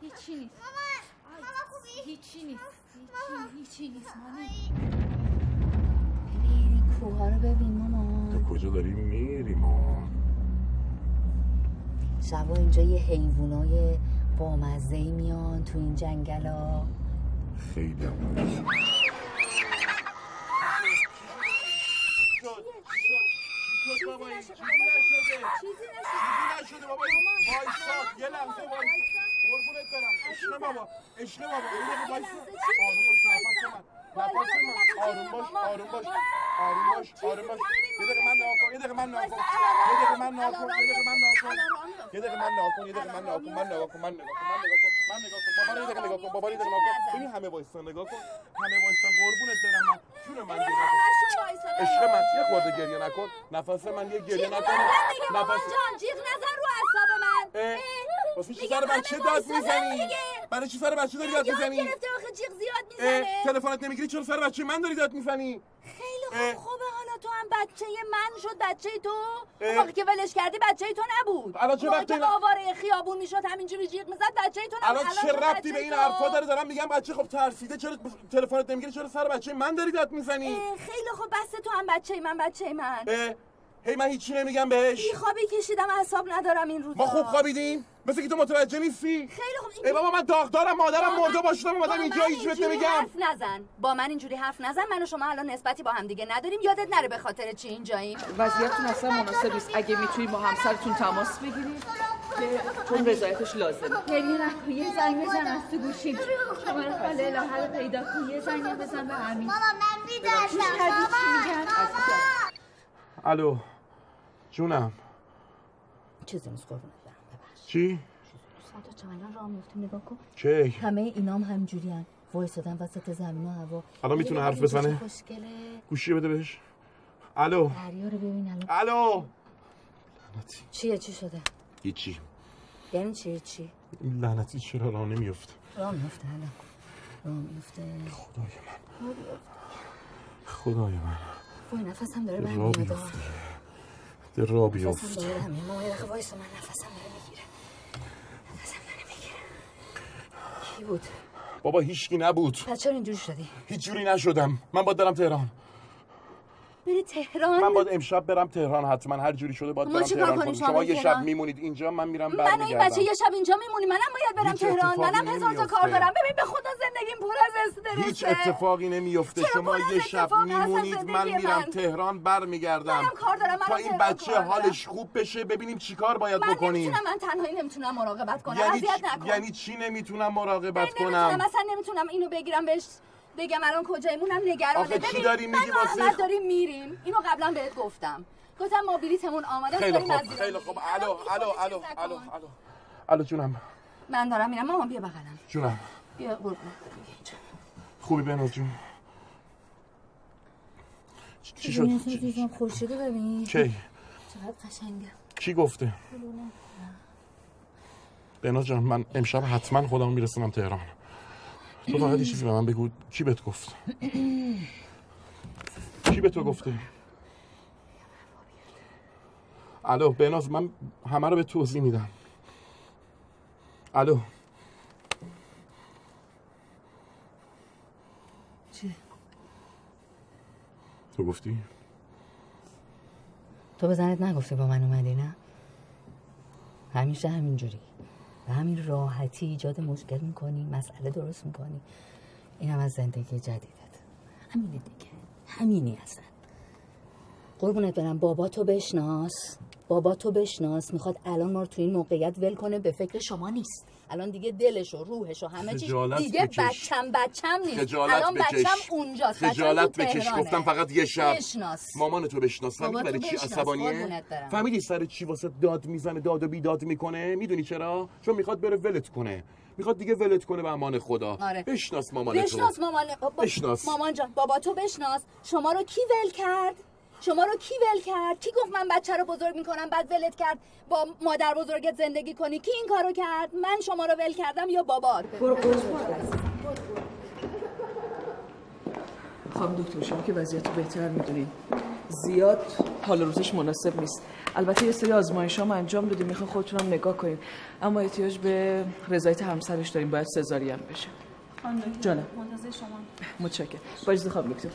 S8: هیچی نیست. هیچی نیست. هیچی هیچی نیست. مامان
S6: این کوه رو ببین مامان.
S1: تو کجا داریم میری ما
S6: شبا اینجا یه حیوانای بامزه میان تو این جنگلا
S1: خیلی هم
S6: چیزی
S1: نشده بابا یه لحظه وایس قربونت برم. عشق بابا. عشق بابا. یه دقیقه وایس آروم باش نفس من. آروم باش آروم باش. آروم باش. آروم باش. یه دقیقه من نگاه کن یه دقیقه من نگاه کن. یه دقیقه من نگاه کن. یه دقیقه من نگاه کن. یه دقیقه من نگاه کن یه دقیقه من نگاه کن. من نگاه کن من نگاه کن من نگاه کن. من نگاه کن. بابا رو یه دقیقه نگاه کن. بابا رو یه دقیقه نگاه کن. ببین همه وایسان نگاه کن. همه وایسان قربونت برم من. جون من نکن عشق من یه خورده گریه نکن؟ نفس من یه گریه نکن. نفس
S6: جان. جیغ نزن رو اعصاب من.
S1: واسه چی سر بچه داد می‌زنی. برای چی سر بچه داری داد می‌زنی؟
S6: گرفته آخه جیغ زیاد می‌زنه.
S1: تلفنت نمی‌گیری چرا سر بچه من داری داد می‌زنی؟
S6: خیلی خوب خوبه حالا تو هم بچه من شد بچه تو. موقع که ولش کردی بچه تو نبود.
S1: الان چه وقتی
S6: که آواره خیابون می‌شد همینجوری جیغ می‌زد بچه تو نبود.
S1: الان چه ربطی به این. حرفا داره؟ دارم میگم بچه خب ترسیده چرا تلفنت نمی‌گیری؟ چرا سر بچه من داری داد می‌زنی؟
S6: خیلی خوب بسته تو هم بچه من بچه من.
S1: هی من هیچی نمیگم بهش.
S6: بی خوابی کشیدم اعصاب ندارم این روزا.
S1: ما خوب خوابیدیم. مثل که تو متوجه نیستی؟
S6: خیلی خوب.
S1: ای بابا من داغدارم مادرم
S6: با من-
S1: مرده باشم
S6: با
S1: اومدم اینجا هیچ بهت نمیگم.
S6: حرف نزن. با من اینجوری حرف نزن من و شما الان نسبتی با هم دیگه نداریم. یادت نره به خاطر چی اینجاییم؟
S5: وضعیتتون اصلا مناسب نیست. اگه می‌تونید با همسرتون تماس بگیرید که چون رضایتش لازمه.
S8: گریه نکن یه زنگ بزن از تو گوشیم. شماره خاله الهه رو پیدا کن. یه زنگ بزن به امین.
S24: ماما من میدرسم
S8: میگن؟
S1: الو. جونم.
S6: چیزی نیست قربونت برم
S1: چی؟
S6: فدا چمن راه میفتیم نگاه کن.
S1: کی
S6: همه اینام همجوری هم وایسادن وسط زمین و هوا.
S1: الان می‌تونه حرف
S6: چه
S1: بزنه؟
S6: خوشگله؟
S1: گوشی بده بهش. الو.
S6: دریا رو ببین الان.
S1: الو.
S6: چیه چی شده؟
S1: هیچی.
S6: یعنی چی چی
S1: این لعنتی چرا راه نمیفته
S6: راه میفته الان. راه میفته
S1: خدای من. خدای من.
S6: وای نفسم داره
S1: راه
S6: برمیاد
S1: ده راه
S6: نفسم
S1: بیفته
S6: داره برمیاد مامان یه دقیقه وایسا من نفسم داره می‌گیره نفسم داره می‌گیره کی بود
S1: بابا هیچکی نبود
S6: پس چرا اینجوری شدی
S1: هیچ جوری نشدم من باید برم تهران
S6: بری تهران؟
S1: من باید امشب برم تهران حتما. هر جوری شده باید
S6: ما
S1: برم تهران خب
S6: شما
S1: یه شب
S6: تهران؟
S1: میمونید اینجا من میرم
S6: من و این
S1: برمیگردم.
S6: بچه یه شب اینجا میمونی منم باید برم تهران. منم هزار تا کار. دارم. ببین به خدا زندگیم پر از استرسه
S1: هیچ اتفاقی نمیفته شما یه شب میمونید من میرم
S6: من؟
S1: تهران برمیگردم.
S6: منم کار دارم،
S1: تا این بچه. حالش خوب بشه ببینیم چیکار باید
S6: من
S1: بکنیم.
S6: من تنهایی نمی‌تونم مراقبت کنم.
S1: یعنی چی- یعنی چی نمی‌تونم مراقبت کنم؟
S6: اصلا نمی‌تونم اینو بگیرم بهش بگم الان کجایمونم نگرانه.
S1: آخه چی
S6: ببین،
S1: داری میگی؟
S6: من
S1: واسه
S6: داریم میریم. اینو قبلا بهت گفتم. گفتم ما بلیتمون آماده است
S1: خیلی
S6: داریم
S1: خوب
S6: از
S1: خیلی. خوب. الو الو الو. الو الو. الو جونم.
S6: من دارم میرم. مامان بیا بغلم.
S1: جونم.
S6: بیا قربون
S1: خوبی بناز جون. چی شد؟
S6: خورشیدو ببین.
S1: کی؟
S6: چقدر قشنگه.
S1: کی گفته؟ بناز جان من امشب حتما خودم میرسونم تهران. تو فقط یه چیزی به من بگو. کی بهت گفت؟ کی به تو گفته؟ الو بناز من همه رو به توضیح میدم. الو.
S6: چی؟
S1: تو گفتی؟
S6: تو به زنت نگفتی با من اومدی نه؟ همیشه همینجوری. به همین راحتی ایجاد مشکل می‌کنی مسئله درست می‌کنی. این هم از زندگی جدیدت. همینه دیگه. همینی هستن قربونت برم. بابا تو بشناس. بابا تو بشناس. می‌خواد الان ما رو تو این موقعیت ول کنه به فکر شما نیست. الان دیگه دلش و روحش و همه چیز دیگه. بچم بچم نیست. الان بچم اونجاست.
S1: خجالت بکش. گفتم فقط یه شب.
S6: بشناس.
S1: مامان تو بشناس. فهمیدی برای چی عصبانیه. فهمیدی سر چی واسه داد می‌زنه داد و بیداد می‌کنه؟ می‌دونی چرا؟ چون می‌خواد بره ولت کنه. می‌خواد دیگه ولت کنه به امان خدا.
S6: آره.
S1: بشناس مامان تو.
S6: بشناس مامان.
S1: بشناس.
S6: مامان جان بابا تو بشناس. شما رو کی ول کرد؟ شما رو کی ول کرد؟ کی گفت من بچه رو بزرگ می‌کنم بعد ولت کرد؟ با مادر بزرگت زندگی کنی؟ کی این کارو کرد؟ من شما رو ول کردم یا بابات برو
S17: خانم دکتر شما که وضعیت رو بهتر می‌دونین. زیاد حال روزش مناسب نیست. البته یه سری آزمایش هم انجام دادیم. می‌خوام خودتونم نگاه کنین. اما احتیاج به رضایت همسرش داریم. باید سزارین بشه. جانم.
S19: منتظر شما.
S17: متشکرم. با اجازه خانم دکتر.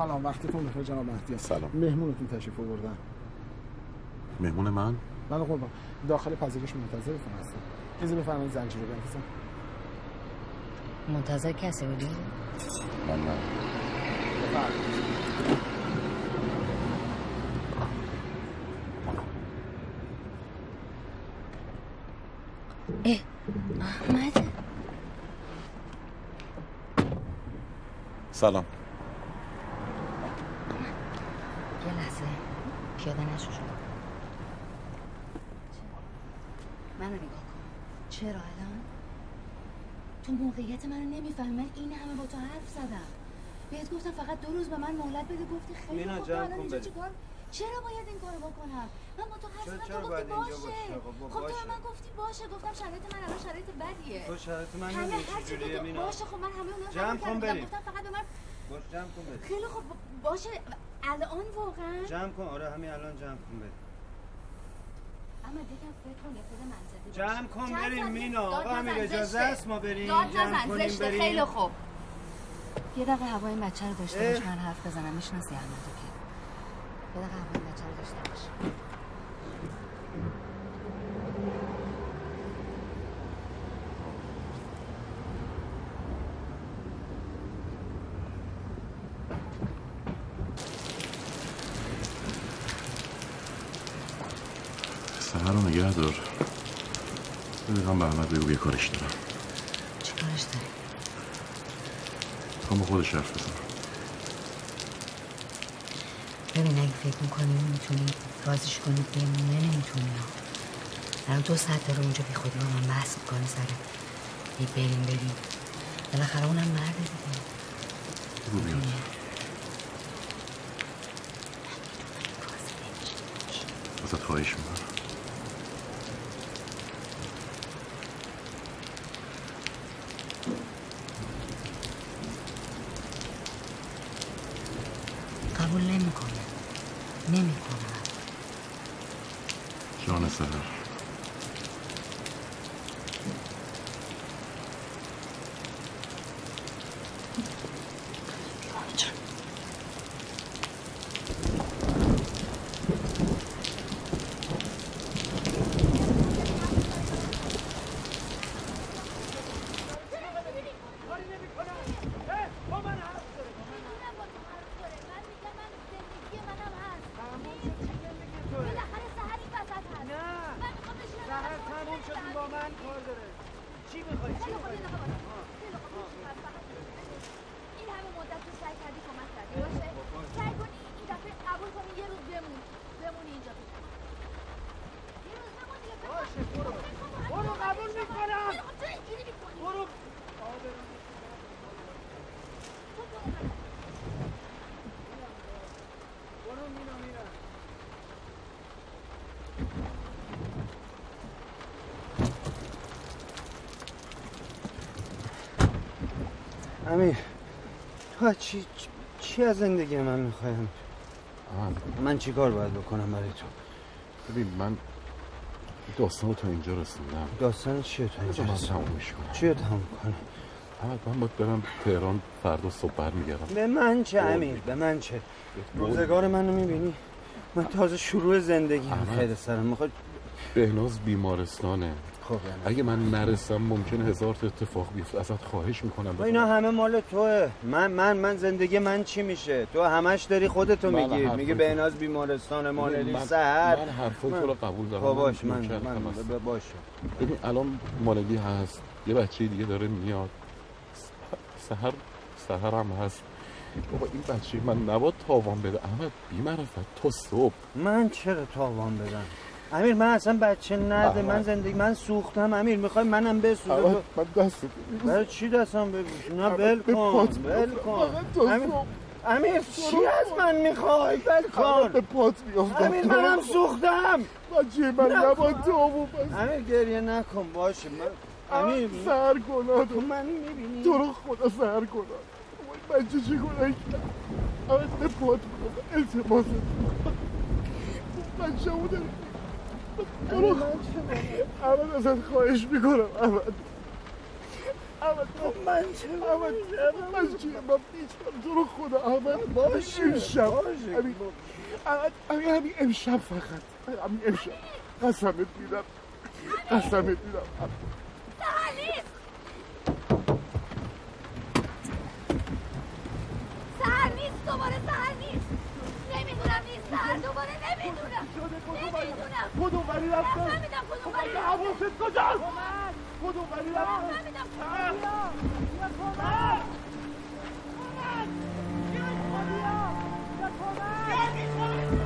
S13: سلام وقتتون بخیر جناب مهدی.
S1: سلام.
S13: مهمونتون تشریف آوردن.
S1: مهمون من؟
S13: من قربان. داخل پذیرش منتظرتون هستم. چیزی بفرمایید زنجیره بنویسم.
S6: منتظر کسی بودی؟
S1: من نه.
S6: اه احمد؟
S1: سلام
S6: یه لحظه پیاده نشو شما منو نگاه کن چرا الان تو موقعیت منو نمی‌فهمی من این همه با تو حرف زدم بهت گفتم فقط دو روز به من مهلت بده. گفتی خیلی
S2: مینا جمع کن.
S6: چیکار؟ چرا باید این کارو بکنم؟ من با تو
S2: چرا
S6: تو گفتی
S2: اینجا
S6: باشه. خب تو من گفتی باشه. گفتم شرایط من الان شرایط بدیه.
S2: تو شرایط من
S6: همه هر چی؟ باشه. خب من همه اونها رو
S2: جمع کن. بریم.
S6: گفتم فقط به من
S2: باش جمع کن بریم.
S6: خیلی خوب. باشه. الان واقعا؟
S2: جمع کن. آره همین الان جمع کن بریم.
S6: اما دیگه فکر کن یه منطقی.
S2: جمع کن بریم مینا. آقا همین اجازه. است؟ ما بریم. جمع کنیم بریم.
S6: خیلی خوب. یه دقیقه هوای این بچه رو داشته باش من حرف بزنم. می‌شناسی احمدو که. یه دقیقه هوای این بچه رو داشته باش.
S1: سهر رو نگه دار. بگم به احمد بگو یه کارش دارم.
S6: چی کارش داری؟
S1: می‌خوام با خودش حرف بزنم.
S6: ببین اگه فکر می‌کنی می‌تونی رازش کنی بمونه نمی‌تونی. الان دو ساعت داره اونجا بی خودی با من بحث می‌کنه سر یه بریم بریم. بالاخره اونم مرده دیگه.
S1: بگو بیاد. ازت خواهش می‌کنم.
S6: قبول نمی‌کنه. نمی‌کنه.
S1: جان سهر
S20: تموم شدیم با من کار داره چی می‌خوای چی می‌خوای
S8: این همه مدت تو سعی کردی کمک کردی باشه سعی کنی این دفعه قبول کنی یه روز بمونی بمونی اینجا یه روز بمونی دیگه
S20: باشه برو برو قبول می‌کنم
S8: تو اینجوری می‌کنی
S20: برو برو مینا مینا
S3: امیر تو چی چی از زندگی من می‌خوای امیر من چی کار باید بکنم برای تو؟
S1: ببین من داستان تا اینجا رسوندم.
S3: داستان چیه تا اینجا
S1: کنم.
S3: چیه تموم
S1: احمد من باید برم تهران فردا صبح برمیگردم.
S3: به من چه امیر؟ به من چه؟ روزگار منو می‌بینی؟ من تازه شروع زندگی. خیلی سرم می‌خواد.
S1: بهناز بیمارستانه.
S3: خب
S1: اگه من نرسم ممکنه هزار تا اتفاق بیفته. ازت خواهش می‌کنم
S3: با اینا همه مال توه. من من من زندگی من چی میشه؟ تو همش داری خودتو
S1: بله،
S3: میگی. میگی
S1: تو.
S3: به بیمارستان مانلی
S1: من-
S3: سهر
S1: من حرفای تو رو قبول دارم.
S3: خب باش
S1: من
S3: من من
S1: هستم.
S3: ب- باشه.
S1: ببین الان مالگی هست. یه بچه دیگه داره میاد. سهر سهر هم هست. بابا این بچه من نباد تاوان بده. احمد بی معرفت تا صبح.
S3: من چرا تاوان بدم؟ امیر من اصلا بچه نده. من زندگی من سوختم. امیر می‌خوای منم تو-
S1: من دست
S3: برای چی دستم ببوش نه
S1: به
S3: کن
S1: بیفتم.
S3: کن. امیر. امیر چی از من می‌خوای؟ ول کن.
S1: به پات بیافتم.
S3: امیر منم سوختم.
S1: بچه من. نباد تاوان بده
S3: امیر گریه نکن باشه. من امیر
S1: سر گناه
S3: تو من می‌بینی؟
S1: تو رو خدا سر گناه بچه چه گناهی کرد احمد به پات بیافتم. التماس بچه اون داره تو رو احمد ازت خواهش می‌کنم. احمد. احمد
S3: من چه
S1: احمد من چیه من می‌تونم تو رو خدا. احمد
S3: باشه،
S1: امشب.
S3: باشه.
S1: همین احمد همین همین امشب فقط. همین امشب. قسمت میدم. قسمت میدم
S8: سهر نیست سهر نیست دوباره سهر نیست نمی‌دونم سهر دوباره نمی‌دونم نمی‌دونم
S20: کدوم ولی رفتن
S8: نفهمیدم کدوم ولی رفتن
S20: حواست کجاست کدوم ولی! کمک! خودیا! بیا کمک!